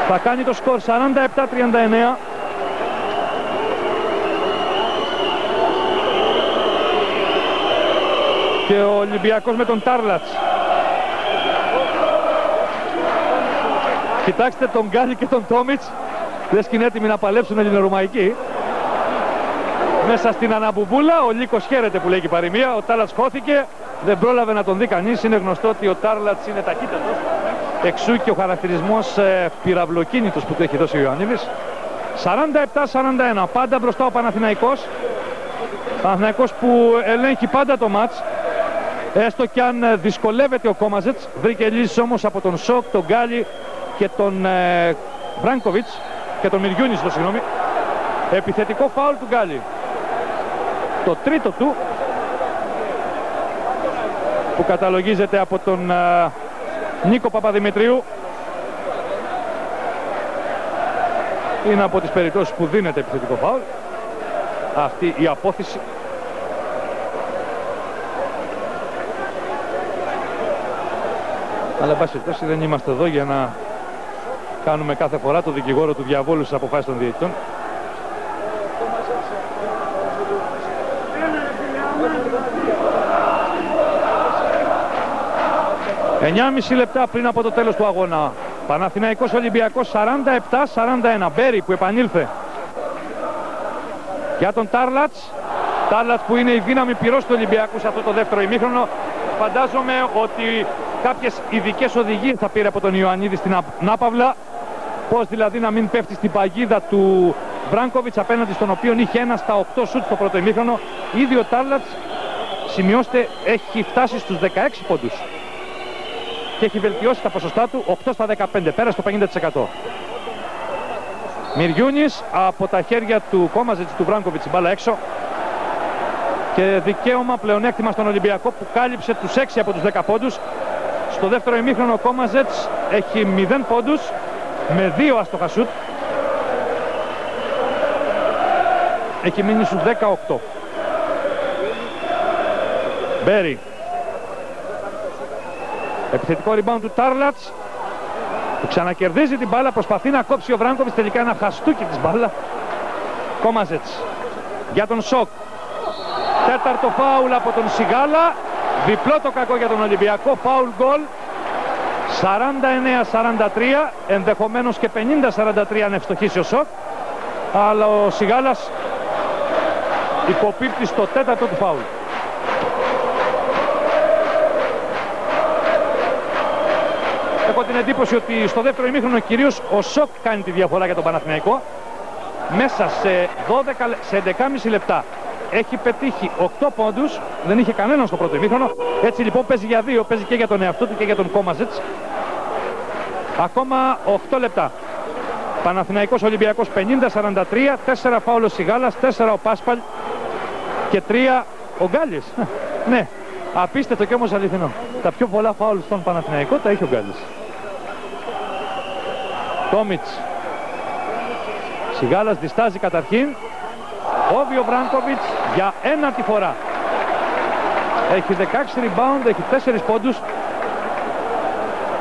S1: θα κάνει το σκορ 47-39 και ο Ολυμπιακός με τον Τάρλατς Κοιτάξτε τον Γκάλι και τον Τόμιτς δεν είναι έτοιμοι να παλέψουν ελληνορωμαϊκοί μέσα στην αναμπουμπούλα. Ο Λίκος χαίρεται που λέει και η παροιμία. Ο Τάρλατς χώθηκε. Δεν πρόλαβε να τον δει κανείς. Είναι γνωστό ότι ο Τάρλατς είναι ταχύτατος. Εξού και ο χαρακτηρισμός ε, πυραυλοκίνητος που του έχει δώσει ο Ιωαννίδης. 47-41. Πάντα μπροστά ο Παναθηναϊκός. Παναθηναϊκός που ελέγχει πάντα το μάτς. Έστω και αν ε, δυσκολεύεται ο Κόμαζετς. Βρήκε λύσεις όμως από τον Σοκ, τον Γκάλι και τον ε, Μπράνκοβιτς και τον Μυριούνις, το συγγνώμη. Επιθετικό φάουλ του Γκάλι το τρίτο του που καταλογίζεται από τον Νίκο Παπαδημητρίου. Είναι από τις περιπτώσεις που δίνεται επιθετικό φάουλ. Αυτή η απόθεση. Αλλά εν δεν είμαστε εδώ για να κάνουμε κάθε φορά το δικηγόρο του διαβόλου στις αποφάσεις των διαιτητών. 9,5 λεπτά πριν από το τέλος του αγώνα. Παναθηναϊκός Ολυμπιακός 47-41. Μπέρι που επανήλθε για τον Τάρλατς. Τάρλατς που είναι η δύναμη πυρός του Ολυμπιακού σε αυτό το δεύτερο ημίχρονο. Φαντάζομαι ότι κάποιες ειδικές οδηγίες θα πήρε από τον Ιωαννίδη στην Νάπαυλα. Πώς δηλαδή να μην πέφτει στην παγίδα του Βράγκοβιτς απέναντι στον οποίο είχε ένα στα 8 σουτ στο πρώτο ημίχρονο. Ήδη ο Τάρλατς, σημειώστε, έχει φτάσει στους 16 πόντους και έχει βελτιώσει τα ποσοστά του 8 στα 15, πέρα στο 50%. Μυριούνης από τα χέρια του Κόμαζετς του Βράγκοβιτς μπάλα έξω και δικαίωμα πλεονέκτημα στον Ολυμπιακό που κάλυψε τους 6 από τους 10 πόντους. Στο δεύτερο ημίχρονο ο Κόμαζετς έχει 0 πόντους με 2 άστοχα σουτ. Έχει μείνει στους 18. Μπέρι Επιθετικό rebound του Τάρλατς που ξανακερδίζει την μπάλα, προσπαθεί να κόψει ο Βράγκοβιτς τελικά ένα χαστούκι της μπάλα. Κόμαζετς για τον Σοκ. Τέταρτο φάουλ από τον Σιγάλα. Διπλό το κακό για τον Ολυμπιακό. Φάουλ γκολ. 49-43. Ενδεχομένως και 50-43 αν ευστοχίσει ο Σοκ. Αλλά ο Σιγάλας υποπίπτει στο τέταρτο του φάουλ. Έχω την εντύπωση ότι στο δεύτερο ημίχρονο κυρίως ο Σοκ κάνει τη διαφορά για τον Παναθηναϊκό. Μέσα σε, 12, σε 11,5 λεπτά έχει πετύχει 8 πόντους, δεν είχε κανέναν στο πρώτο ημίχρονο. Έτσι λοιπόν παίζει για δύο, παίζει και για τον εαυτό του και για τον Κόμαζετς. Ακόμα 8 λεπτά. Παναθηναϊκός Ολυμπιακός 50-43, 4 φάουλος Σιγάλας, 4 ο Πάσπαλ και 3 ο Γκάλης. [laughs] ναι, απίστευτο και όμως αληθινό. Τα πιο πολλά φάουλ στον Παναθηναϊκό τα έχει ο Γκάλης. Τόμιτς. Σιγάλας διστάζει καταρχήν. Όβιο Βράνκοβιτς για ένα τη φορά. Έχει 16 rebound, έχει 4 πόντους.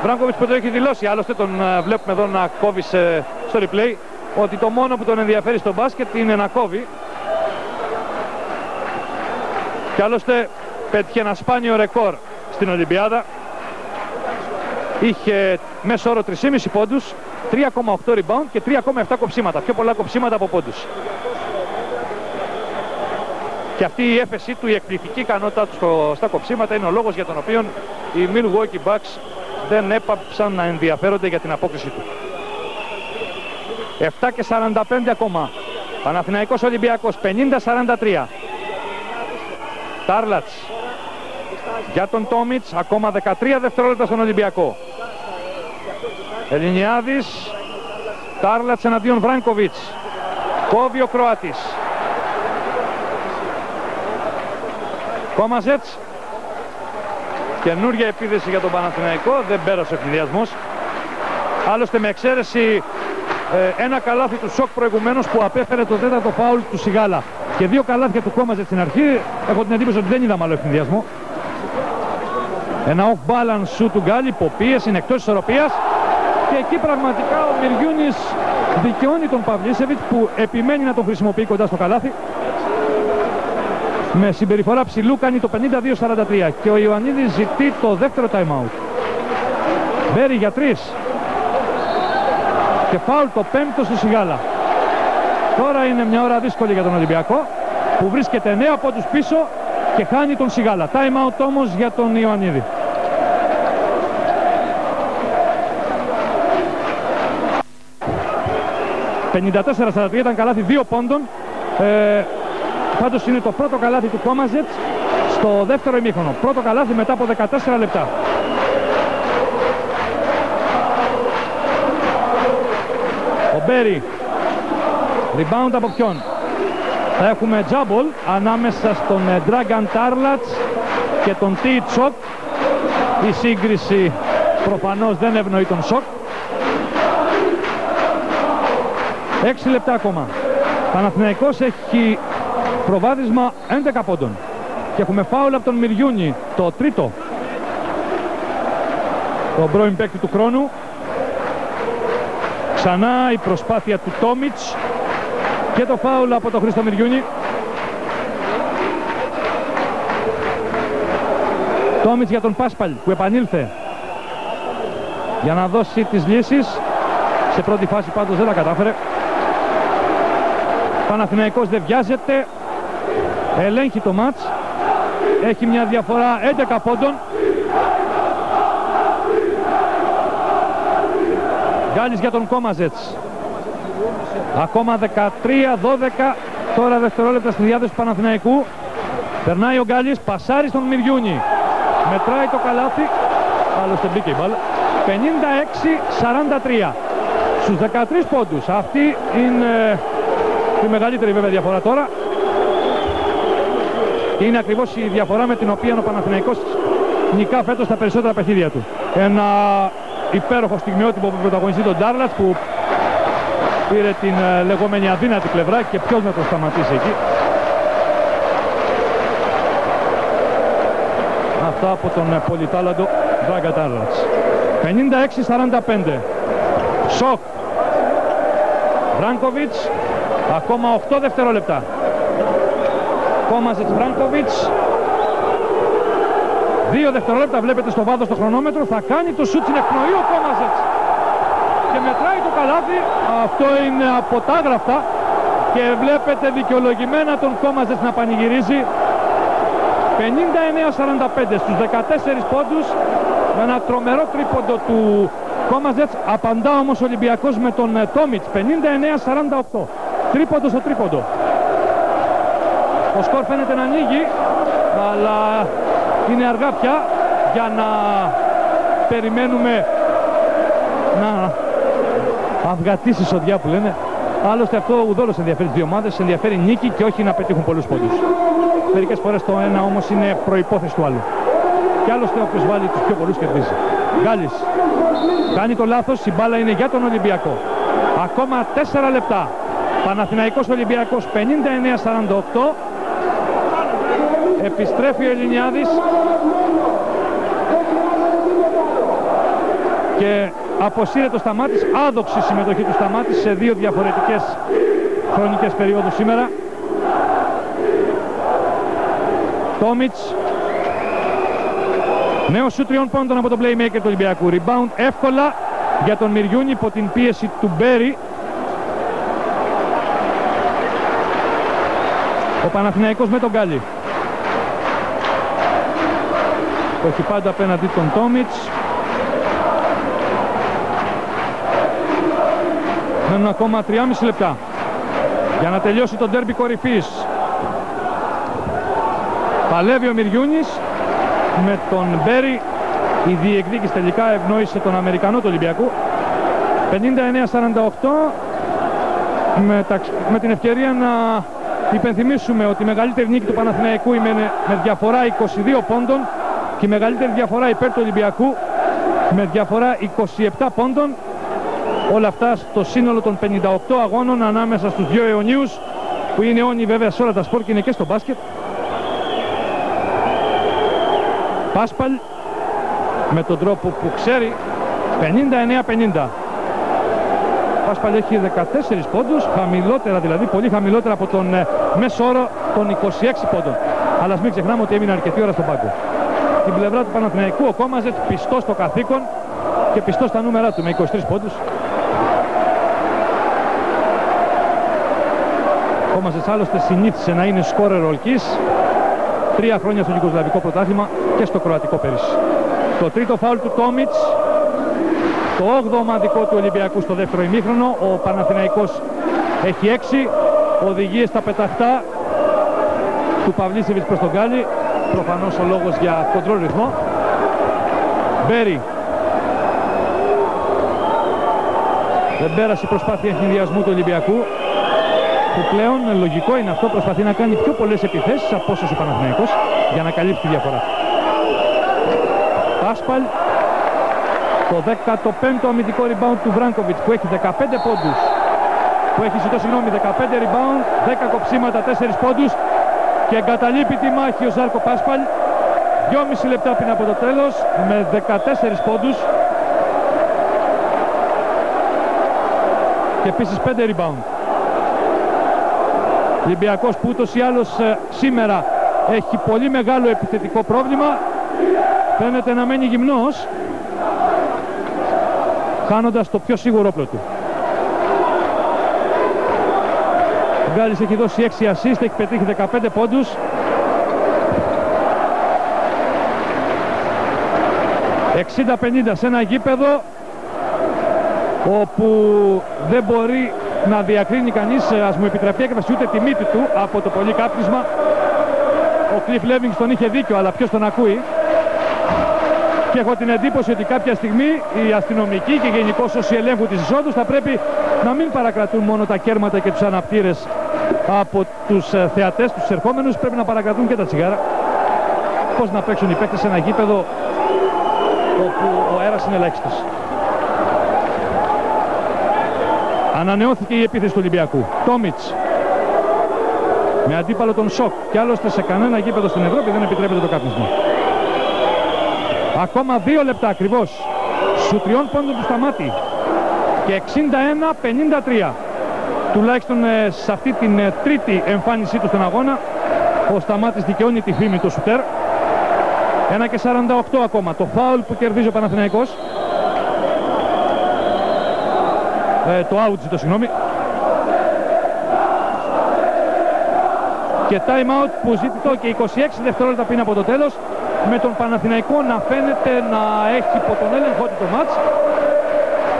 S1: Βράνκοβιτς που το έχει δηλώσει, άλλωστε τον ε, βλέπουμε εδώ να κόβει στο replay, ότι το μόνο που τον ενδιαφέρει στο μπάσκετ είναι να κόβει. Και άλλωστε πέτυχε ένα σπάνιο ρεκόρ στην Ολυμπιάδα. Είχε μέσο όρο 3,5 πόντους 3,8 rebound και 3,7 κοψίματα. Πιο πολλά κοψίματα από πόντους. Και αυτή η έφεσή του, η εκπληκτική ικανότητα του στα κοψίματα είναι ο λόγος για τον οποίο οι Milwaukee Bucks δεν έπαψαν να ενδιαφέρονται για την απόκριση του. 7 και 45 ακόμα. Παναθηναϊκός Ολυμπιακός 50-43. Τάρλατς για τον Τόμιτς ακόμα 13 δευτερόλεπτα στον Ολυμπιακό. Ελληνιάδης. Τάρλατς εναντίον Βράγκοβιτς. Κόβει ο Κροάτης. Κόμαζετς. Καινούργια επίδεση για τον Παναθηναϊκό. Δεν πέρασε ο ευθυνδιασμός. Άλλωστε με εξαίρεση ε, ένα καλάθι του Σοκ προηγουμένως που απέφερε το τέταρτο φάουλ του Σιγάλα. Και δύο καλάθια του Κόμαζετς στην αρχή. Έχω την εντύπωση ότι δεν είδαμε άλλο ευθυνδιασμό. Ένα off-balance σου του Γκάλι, υποπίεση, είναι εκτός ισορροπίας και εκεί πραγματικά ο Μυριούνης δικαιώνει τον Παυλίσεβιτς που επιμένει να τον χρησιμοποιεί κοντά στο καλάθι. Με συμπεριφορά ψηλού κάνει το 52-43 και ο Ιωαννίδης ζητεί το δεύτερο time out. Μπέρι για τρεις. Και φάουλ το πέμπτο στο Σιγάλα. Τώρα είναι μια ώρα δύσκολη για τον Ολυμπιακό που βρίσκεται 9 από τους πίσω και χάνει τον Σιγάλα. Time out όμως για τον Ιωαννίδη. 54-43 ήταν καλάθι δύο πόντων. Ε, πάντως είναι το πρώτο καλάθι του Κόμαζετς στο δεύτερο ημίχρονο. Πρώτο καλάθι μετά από 14 λεπτά. Ο Μπέρι. Rebound από ποιον; Θα έχουμε τζάμπολ ανάμεσα στον Dragon Tarlats και τον T. Chok. Η σύγκριση Προφανώς δεν ευνοεί τον Σοκ. 6 λεπτά ακόμα. Παναθηναϊκός έχει προβάδισμα 11 πόντων. Και έχουμε φάουλ από τον Μυριούνι, το τρίτο. Το πρώην παίκτη του χρόνου. Ξανά η προσπάθεια του Τόμιτς και το φάουλ από τον Χρήστο Μυριούνι. Τόμιτς για τον Πάσπαλ που επανήλθε για να δώσει τις λύσεις. Σε πρώτη φάση πάντως δεν τα κατάφερε. Παναθηναϊκός δεν βιάζεται. Ελέγχει το μάτς. Έχει μια διαφορά 11 πόντων. Γκάλης για τον Κόμαζετς. Ακόμα 13-12 τώρα δευτερόλεπτα στη διάθεση του Παναθηναϊκού. Περνάει ο Γκάλης, πασάρει στον Μυριούνι. Μετράει το καλάθι. Άλλωστε μπήκε η μπάλα. 56-43. Στους 13 πόντους. Αυτή είναι η μεγαλύτερη βέβαια διαφορά τώρα. Είναι ακριβώς η διαφορά με την οποία ο Παναθηναϊκός νικά φέτος τα περισσότερα παιχνίδια του. Ένα υπέροχο στιγμιότυπο που πρωταγωνιστεί τον Ντάρλατ που πήρε την ε, λεγόμενη αδύνατη πλευρά και ποιος να το σταματήσει εκεί. Αυτά από τον ε, πολυτάλαντο Δράγκα Ντάρλατς. 56-45. Σοκ. Βράνκοβιτς. Ακόμα 8 δευτερόλεπτα. Κόμαζετς Βράνκοβιτς. Δύο δευτερόλεπτα βλέπετε στο βάδο στο χρονόμετρο. Θα κάνει το σούτ στην εκπνοή ο Κόμαζετς. Και μετράει το καλάθι. Αυτό είναι αποτάγραφτα. Και βλέπετε δικαιολογημένα τον Κόμαζετς να πανηγυρίζει. 59-45 στους 14 πόντους με ένα τρομερό τρίποντο του Κόμαζετς απαντά όμως ο Ολυμπιακός με τον ε, Τόμιτς 59-48 τρίποντος στο τρίποντο. Ο σκορ φαίνεται να ανοίγει αλλά είναι αργά πια για να περιμένουμε να αυγατήσει σοδιά που λένε. Άλλωστε αυτό ουδόλως ενδιαφέρει τις δύο ομάδες. Ενδιαφέρει νίκη και όχι να πετύχουν πολλούς πόντους. Μερικές φορές το ένα όμως είναι προϋπόθεση του άλλου. Και άλλωστε όποιος βάλει τους πιο πολλούς κερδίζει. Γκάλης κάνει το λάθος. Η μπάλα είναι για τον Ολυμπιακό. Ακόμα 4 λεπτά Παναθηναϊκός Ολυμπιακός 59-48 επιστρέφει ο Ελληνιάδης. Και αποσύρεται ο Σταμάτης. Άδοξη συμμετοχή του Σταμάτης σε δύο διαφορετικές χρονικές περιόδους σήμερα. Τόμιτς. Νέος σου τριών πόντων από τον playmaker του Ολυμπιακού. Rebound εύκολα για τον Μυριούνι υπό την πίεση του Μπέρι. Ο Παναθηναϊκός με τον Γκάλι. Το έχει πάντα απέναντι τον Τόμιτς. Μένουν ακόμα 3,5 λεπτά για να τελειώσει το ντέρμπι κορυφής. Παλεύει ο Μυριούνης με τον Μπέρι η διεκδίκηση τελικά ευνόησε τον Αμερικανό του Ολυμπιακού 59-48 με, με την ευκαιρία να υπενθυμίσουμε ότι η μεγαλύτερη νίκη του Παναθηναϊκού είναι με διαφορά 22 πόντων και η μεγαλύτερη διαφορά υπέρ του Ολυμπιακού με διαφορά 27 πόντων όλα αυτά στο σύνολο των 58 αγώνων ανάμεσα στους δύο αιωνίους που είναι αιώνιοι βέβαια σε όλα τα σπορ και είναι και στο μπάσκετ Πάσπαλ με τον τρόπο που ξέρει 59-50. Πάσπαλ έχει 14 πόντους, χαμηλότερα δηλαδή, πολύ χαμηλότερα από τον ε, μέσο όρο των 26 πόντων. Αλλά μην ξεχνάμε ότι έμεινε αρκετή ώρα στον πάγκο. Την πλευρά του Παναθηναϊκού ο Κόμαζετ πιστός στο καθήκον και πιστός στα νούμερα του με 23 πόντους. Ο Κόμαζετς άλλωστε συνήθισε να είναι σκόρερ ολκής Τρία χρόνια στο Γιουγκοσλαβικό πρωτάθλημα και στο Κροατικό πέρυσι. Το τρίτο φάουλ του Τόμιτς, το 8ο ομαδικό του Ολυμπιακού στο δεύτερο ημίχρονο. Ο Παναθηναϊκός έχει έξι οδηγίες στα πεταχτά του Παυλίσεβιτς προς τον Γκάλι. Προφανώς ο λόγος για κοντρόλ ρυθμό. Μπέρι. Δεν πέρασε η προσπάθεια εχνηδιασμού του Ολυμπιακού που πλέον λογικό είναι αυτό προσπαθεί να κάνει πιο πολλές επιθέσεις από όσο ο Παναθηναϊκός για να καλύψει τη διαφορά. Πάσπαλ Το 15ο αμυντικό rebound του Βράγκοβιτς που έχει 15 πόντους. Που έχει ζητώ συγγνώμη 15 rebound, 10 κοψίματα, 4 πόντους και εγκαταλείπει τη μάχη ο Ζάρκο Πάσπαλ. 2,5 λεπτά πριν από το τέλος με 14 πόντους και επίσης 5 rebound. Ολυμπιακός που ούτως ή άλλως ε, σήμερα έχει πολύ μεγάλο επιθετικό πρόβλημα φαίνεται να μένει γυμνός χάνοντας το πιο σίγουρο όπλο του. Ο Γκάλης έχει δώσει 6 assist, έχει πετύχει 15 πόντους. ...60-50 σε ένα γήπεδο... ...όπου δεν μπορεί να διακρίνει κανείς... Ε, ...ας μου επιτραπεί έκφραση ούτε τη μύτη του... ...από το πολύ κάπνισμα... ...ο Κλειφ τον είχε δίκιο... ...αλλά ποιος τον ακούει; Και έχω την εντύπωση ότι κάποια στιγμή οι αστυνομικοί και γενικώ όσοι ελέγχουν τις εισόδους θα πρέπει να μην παρακρατούν μόνο τα κέρματα και τους αναπτήρες από τους ε, θεατές, τους ερχόμενους, πρέπει να παρακρατούν και τα τσιγάρα. Πώς να παίξουν οι παίκτες σε ένα γήπεδο όπου ο αέρας είναι ελάχιστος. Ανανεώθηκε η επίθεση του Ολυμπιακού. Τόμιτς με αντίπαλο τον Σοκ και άλλωστε σε κανένα γήπεδο στην Ευρώπη δεν επιτρέπεται το κάπνισμα. Ακόμα δύο λεπτά ακριβώς. Σου τριών πόντων του σταμάτη. Και 61-53. Τουλάχιστον ε, σε αυτή την ε, τρίτη εμφάνισή του στον αγώνα ο Σταμάτης δικαιώνει τη φήμη του σουτέρ. 1 και 48 ακόμα. Το φάουλ που κερδίζει ο Παναθηναϊκός. Ε, το out ζητώ συγγνώμη. Και time out που ζήτητο και 26 δευτερόλεπτα πριν από το τέλος με τον Παναθηναϊκό να φαίνεται να έχει υπό τον έλεγχο του το μάτς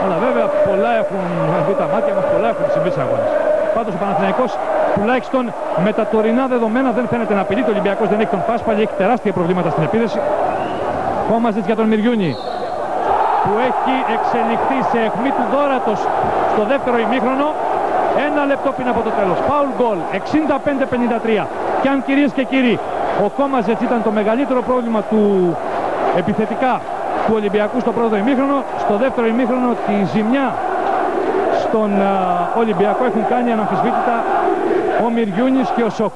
S1: αλλά βέβαια πολλά έχουν δει τα μάτια μας, πολλά έχουν συμβεί σε αγώνες. Πάντως ο Παναθηναϊκός τουλάχιστον με τα τωρινά δεδομένα δεν φαίνεται να απειλεί. Το Ολυμπιακός δεν έχει τον Πάσπαλη, έχει τεράστια προβλήματα στην επίδεση. Κόμαζες για τον Μυριούνι που έχει εξελιχθεί σε αιχμή του δόρατος στο δεύτερο ημίχρονο. Ένα λεπτό πριν από το τέλος. Πάουλ γκολ 65-53. Και αν κυρίες και κύριοι ο Κόμαζετς ήταν το μεγαλύτερο πρόβλημα του επιθετικά του Ολυμπιακού στο πρώτο ημίχρονο. Στο δεύτερο ημίχρονο τη ζημιά στον Ολυμπιακό έχουν κάνει αναμφισβήτητα ο Μυριούνης και ο Σοκ.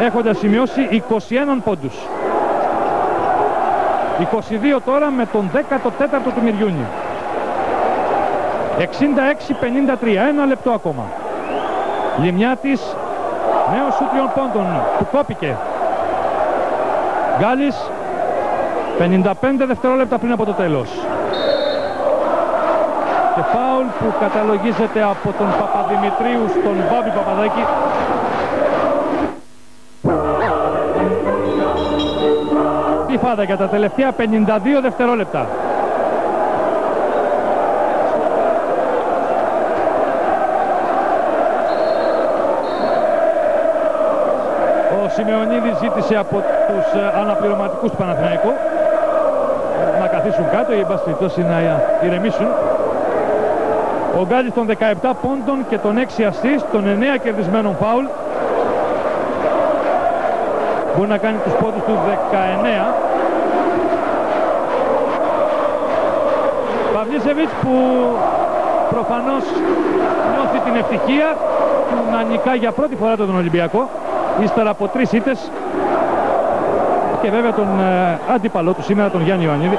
S1: Έχοντας σημειώσει 21 πόντους. 22 τώρα με τον 14ο του Μυριούνη. 66-53, ένα λεπτό ακόμα. Λιμιάτης Νέος σου τριών πόντων που κόπηκε. Γκάλης 55 δευτερόλεπτα πριν από το τέλος. Και φάουλ που καταλογίζεται από τον Παπαδημητρίου στον Μπάμπη Παπαδάκη. Η φάδα για τα τελευταία 52 δευτερόλεπτα. Σιμεωνίδης ζήτησε από τους ε, αναπληρωματικούς του Παναθηναϊκού. Να καθίσουν κάτω ή εν πάση να ηρεμήσουν. Ο Γκάλης των 17 πόντων και των 6 assist των 9 κερδισμένων φάουλ. Μπορεί να κάνει τους πόντους του 19 Παυλίσεβιτς που προφανώς νιώθει την ευτυχία του να νικά για πρώτη φορά τον Ολυμπιακό ύστερα από τρεις ήττες. Και βέβαια τον ε, αντίπαλό του σήμερα τον Γιάννη Ιωαννίδη.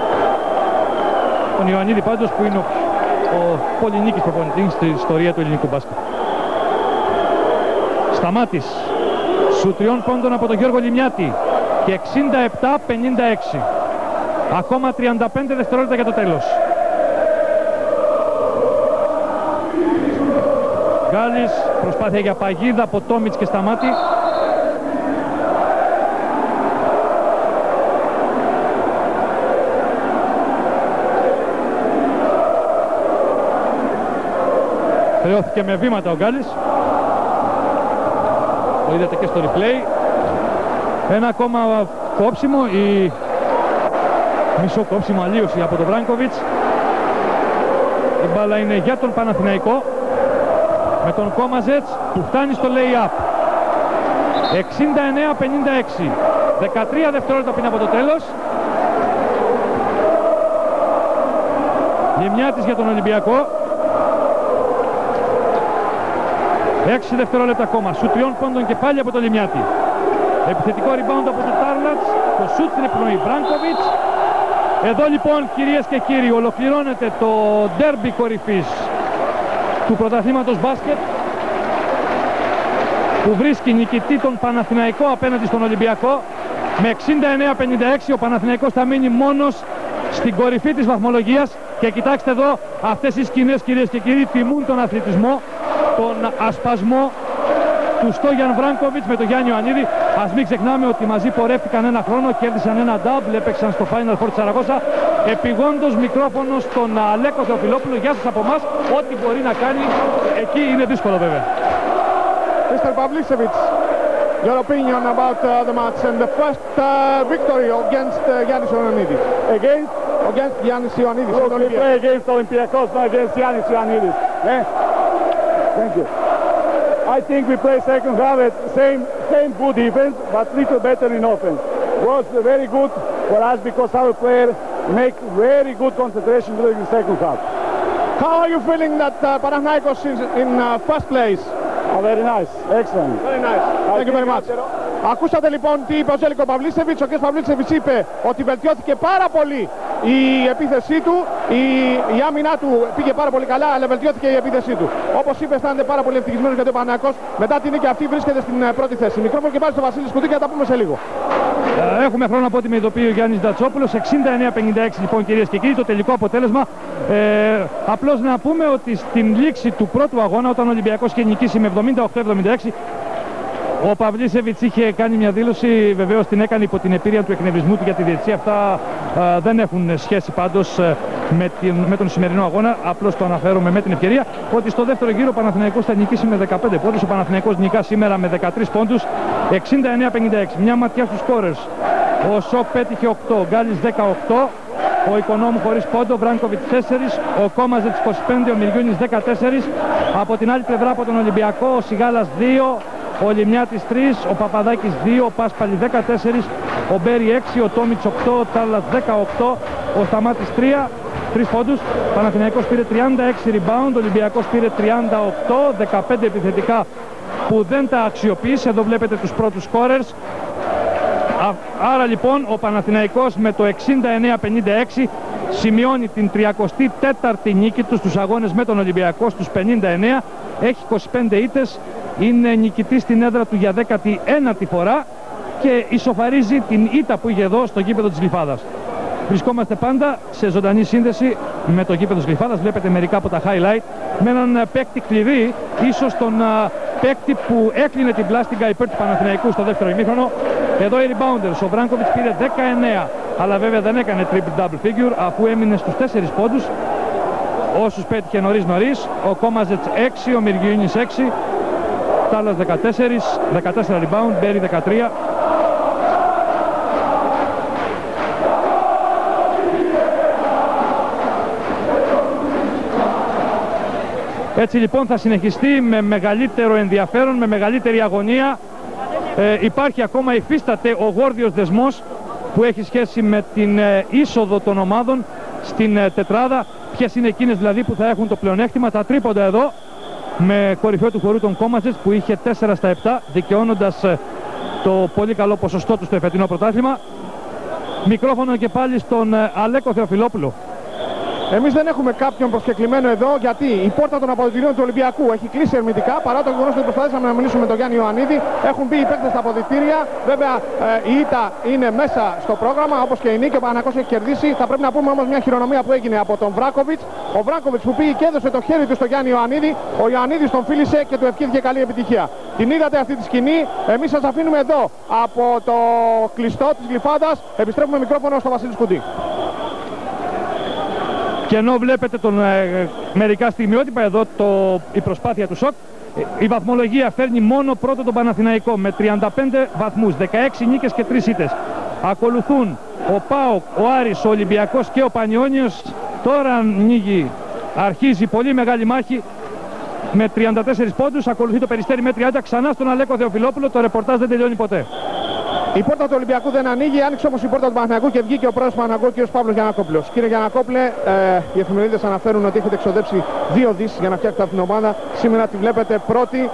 S1: Τον Ιωαννίδη πάντως που είναι ο, ο πολυνίκης προπονητής στην ιστορία του ελληνικού μπάσκετ. Σταμάτης. Σου τριών πόντων από τον Γιώργο Λιμιάτη. Και 67-56 ακόμα 35 δευτερόλεπτα για το τέλος. Γκάλης προσπάθεια για παγίδα από Τόμιτς και Σταμάτη Χρεώθηκε με βήματα ο Γκάλης. Το είδατε και στο replay. Ένα ακόμα κόψιμο ή μισό κόψιμο αλλίωση από τον Βράγκοβιτς. Η μπάλα είναι για τον Παναθηναϊκό με τον Κόμαζετς που φτάνει στο lay-up. 69-56. 13 δευτερόλεπτα πριν από το τέλος. Λιμιάτης για τον Ολυμπιακό. 6 δευτερόλεπτα ακόμα. Σου τριών πόντων και πάλι από τον Λιμιάτη. Επιθετικό rebound από τον Τάρλατς. Το σουτ στην επιπνοή Μπράνκοβιτς. Εδώ λοιπόν κυρίες και κύριοι ολοκληρώνεται το ντέρμπι κορυφής του πρωταθλήματος μπάσκετ που βρίσκει νικητή τον Παναθηναϊκό απέναντι στον Ολυμπιακό με 69-56 ο Παναθηναϊκός θα μείνει μόνος στην κορυφή της βαθμολογίας και κοιτάξτε εδώ αυτές οι σκηνές κυρίες και κύριοι τιμούν τον αθλητισμό τον ασπασμό του Στόγιαν Βράνκοβιτς με τον Γιάννη Ιωαννίδη. Ας μην ξεχνάμε ότι μαζί πορεύτηκαν ένα χρόνο, κέρδισαν ένα double, έπαιξαν στο Final Four της Σαραγώσα. Επιγόντως μικρόφωνο στον Αλέκο Θεοφιλόπουλο. Γεια σας από εμάς. Ό,τι μπορεί να κάνει εκεί είναι δύσκολο βέβαια.
S2: Mr. Pavlicevic, your opinion about uh, the match and the first uh, victory against uh, Giannis Ioannidis.
S4: Against?
S2: Against Giannis Ioannidis.
S4: Look, we play against Olympiacos, not against Giannis Ioannidis. Eh? Thank you. I think we play second half at same same good defense, but little better in offense. Was very good for us because our player make very good concentration during the second half.
S2: How are you feeling that uh, Panathinaikos is in uh, first place?
S4: Oh, very nice, excellent.
S2: Very nice. Thank you very much. Ακούσατε λοιπόν τι είπε ο Ζέλικο Παυλίσεβιτς. Ο κ. Παυλίσεβιτς είπε ότι βελτιώθηκε πάρα πολύ η επίθεσή του, η, η άμυνά του πήγε πάρα πολύ καλά, αλλά βελτιώθηκε η επίθεσή του. Όπως είπε, αισθάνεται πάρα πολύ ευτυχισμένος γιατί ο Παναγιακός μετά την νίκη αυτή βρίσκεται στην ε, πρώτη θέση. Μικρόφωνο και πάλι στο Βασίλη Σκουτή και θα τα πούμε σε λίγο.
S1: Ε, Έχουμε χρόνο από ό,τι με ειδοποιεί ο Γιάννης Ντατσόπουλος. 69-56 λοιπόν κυρίες και κύριοι το τελικό αποτέλεσμα. Ε, απλώς να πούμε ότι στην λήξη του πρώτου αγώνα όταν ο Ολυμπιακός είχε νικήσει με 78-76 ο Παυλίσεβιτς είχε κάνει μια δήλωση, βεβαίως την έκανε υπό την επίρρεια του εκνευρισμού του για τη διετησία. Αυτά α, δεν έχουν σχέση πάντως ε, με, την, με τον σημερινό αγώνα. Απλώς το αναφέρομαι με την ευκαιρία ότι στο δεύτερο γύρο ο Παναθηναϊκός θα νικήσει με 15 πόντους. Ο Παναθηναϊκός νικά σήμερα με 13 πόντους, 69-56. Μια ματιά στους σκόρες. Ο Σοκ πέτυχε 8, ο Γκάλης 18, ο Οικονόμου χωρίς πόντο, Βράνκοβιτ 4, ο Κόμαζετς 25, ο Μυριούνης 14. Από την άλλη πλευρά από τον Ολυμπιακό, ο Σιγάλας 2, ο Λιμιάτης 3, ο Παπαδάκης 2, ο Πάσπαλη 14, ο Μπέρι 6, ο Τόμιτς 8, ο Τάλλας 18, ο Σταμάτης 3, 3 πόντους. Παναθηναϊκός πήρε 36 rebound, ο Ολυμπιακός πήρε 38, 15 επιθετικά που δεν τα αξιοποίησε. Εδώ βλέπετε τους πρώτους scorers. Άρα λοιπόν ο Παναθηναϊκός με το 69-56 σημειώνει την 34η νίκη τους στους αγώνες με τον Ολυμπιακό στους 59. Έχει 25 ήττες, είναι νικητή στην έδρα του για 19η φορά και ισοφαρίζει την ήττα που είχε εδώ στο γήπεδο της Γλυφάδας. Βρισκόμαστε πάντα σε ζωντανή σύνδεση με το γήπεδο της Γλυφάδας. Βλέπετε μερικά από τα highlight με έναν παίκτη κλειδί, ίσως τον παίκτη που έκλεινε την πλάστιγκα υπέρ του Παναθηναϊκού στο δεύτερο ημίχρονο. Εδώ οι rebounders. Ο Βράγκοβιτς πήρε 19, αλλά βέβαια δεν έκανε triple double figure αφού έμεινε στους 4 πόντους. Όσους πέτυχε νωρίς νωρίς. Ο Κόμαζετς 6, ο Μυργιούνης 6, Τάλλας 14, 14 rebound, Μπέρι 13. Έτσι λοιπόν θα συνεχιστεί με μεγαλύτερο ενδιαφέρον, με μεγαλύτερη αγωνία. Ε, υπάρχει ακόμα υφίσταται ο γόρδιος δεσμός που έχει σχέση με την ε, είσοδο των ομάδων στην ε, τετράδα. Ποιες είναι εκείνες δηλαδή που θα έχουν το πλεονέκτημα; Τα τρίποντα εδώ με κορυφαίο του χορού τον Κόμαζες που είχε 4 στα 7 δικαιώνοντας ε, το πολύ καλό ποσοστό του στο εφετινό πρωτάθλημα. Μικρόφωνο και πάλι στον ε, Αλέκο Θεοφιλόπουλο.
S2: Εμείς δεν έχουμε κάποιον προσκεκλημένο εδώ γιατί η πόρτα των αποδητηρίων του Ολυμπιακού έχει κλείσει ερμητικά παρά το γεγονός ότι προσπαθήσαμε να μιλήσουμε με τον Γιάννη Ιωαννίδη. Έχουν μπει οι παίκτες στα αποδητήρια. Βέβαια ε, η ήττα είναι μέσα στο πρόγραμμα όπως και η νίκη. Ο Παναγό έχει κερδίσει. Θα πρέπει να πούμε όμως μια χειρονομία που έγινε από τον Βράκοβιτς. Ο Βράκοβιτ που πήγε και έδωσε το χέρι του στο Γιάννη Ιωαννίδη. Ο Ιωαννίδης τον φίλησε και του ευχήθηκε καλή επιτυχία. Την είδατε αυτή τη σκηνή. Εμείς σας αφήνουμε εδώ από το κλειστό της Γλυφάδα. Επιστρέφουμε μικρόφωνο στο Βασίλη Κουντή.
S1: Και ενώ βλέπετε τον, ε, μερικά στιγμιότυπα εδώ το, η προσπάθεια του ΣΟΚ, η βαθμολογία φέρνει μόνο πρώτο τον Παναθηναϊκό με 35 βαθμούς, 16 νίκες και 3 ήττες. Ακολουθούν ο ΠΑΟΚ, ο Άρης, ο Ολυμπιακός και ο Πανιόνιος. Τώρα ανοίγει, αρχίζει πολύ μεγάλη μάχη με 34 πόντους. Ακολουθεί το Περιστέρι με 30. Ξανά στον Αλέκο Θεοφιλόπουλο. Το ρεπορτάζ δεν τελειώνει ποτέ.
S2: Η πόρτα του Ολυμπιακού δεν ανοίγει, άνοιξε όμως η πόρτα του Παναθηναϊκού και βγήκε ο πρόεδρος του Παναθηναϊκού, ο κ. Παύλος Γιανακόπουλο. Κύριε Γιανακόπουλε, ε, οι εφημερίδες αναφέρουν ότι έχετε εξοδέψει δύο δις για να φτιάξετε αυτήν την ομάδα. Σήμερα τη βλέπετε πρώτη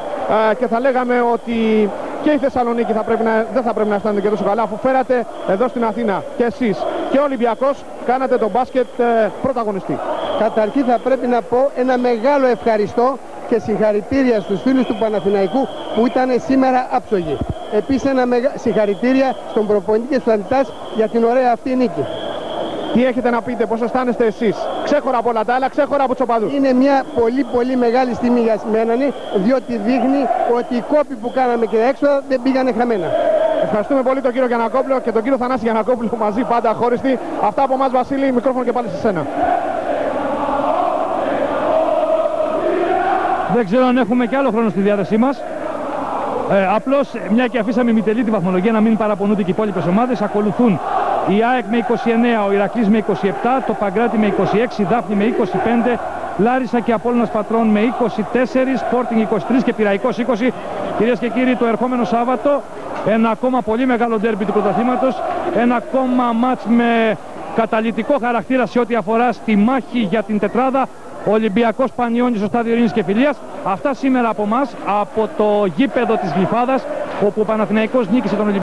S2: ε, και θα λέγαμε ότι και η Θεσσαλονίκη θα πρέπει να, δεν θα πρέπει να αισθάνεται και τόσο καλά αφού φέρατε εδώ στην Αθήνα και εσείς και ο Ολυμπιακός κάνατε τον μπάσκετ ε, πρωταγωνιστή.
S5: Καταρχήν θα πρέπει να πω ένα μεγάλο ευχαριστώ και συγχαρητήρια στους φίλους του Παναθηναϊκού που ήταν σήμερα άψογοι. Επίσης ένα μεγα... συγχαρητήρια στον προπονητή και στους αθλητάς για την ωραία αυτή νίκη.
S2: Τι έχετε να πείτε, πώς αισθάνεστε εσείς, ξέχωρα από όλα τα άλλα, ξέχωρα από τους οπαδούς.
S5: Είναι μια πολύ πολύ μεγάλη στιγμή για μένα, διότι δείχνει ότι οι κόποι που κάναμε και έξω δεν πήγανε χαμένα.
S2: Ευχαριστούμε πολύ τον κύριο Γιανακόπουλο και τον κύριο Θανάση Γιανακόπουλο μαζί πάντα χώριστοι. Αυτά από εμάς Βασίλη, μικρόφωνο και πάλι σε σένα.
S1: Δεν ξέρω αν έχουμε και άλλο χρόνο στη διάθεσή μας. Ε, Απλώς, μια και αφήσαμε μητελή τη βαθμολογία να μην παραπονούνται και οι υπόλοιπες ομάδες, ακολουθούν η ΑΕΚ με 29, ο Ηρακλής με 27, το Παγκράτη με 26, Δάφνη με 25, Λάρισα και Απόλλωνας Πατρών με 24, Sporting 23 και Πυραϊκός 20. Κυρίες και κύριοι, το ερχόμενο Σάββατο ένα ακόμα πολύ μεγάλο ντέρμπι του πρωταθλήματος, ένα ακόμα μάτς με καταλητικό χαρακτήρα σε ό,τι αφορά στη μάχη για την τετράδα Ολυμπιακός Πανιόνιος στο στάδιο Ειρήνης και Φιλίας. Αυτά σήμερα από εμά από το γήπεδο της Γλυφάδας όπου ο Παναθηναϊκός νίκησε τον Ολυμπιακό.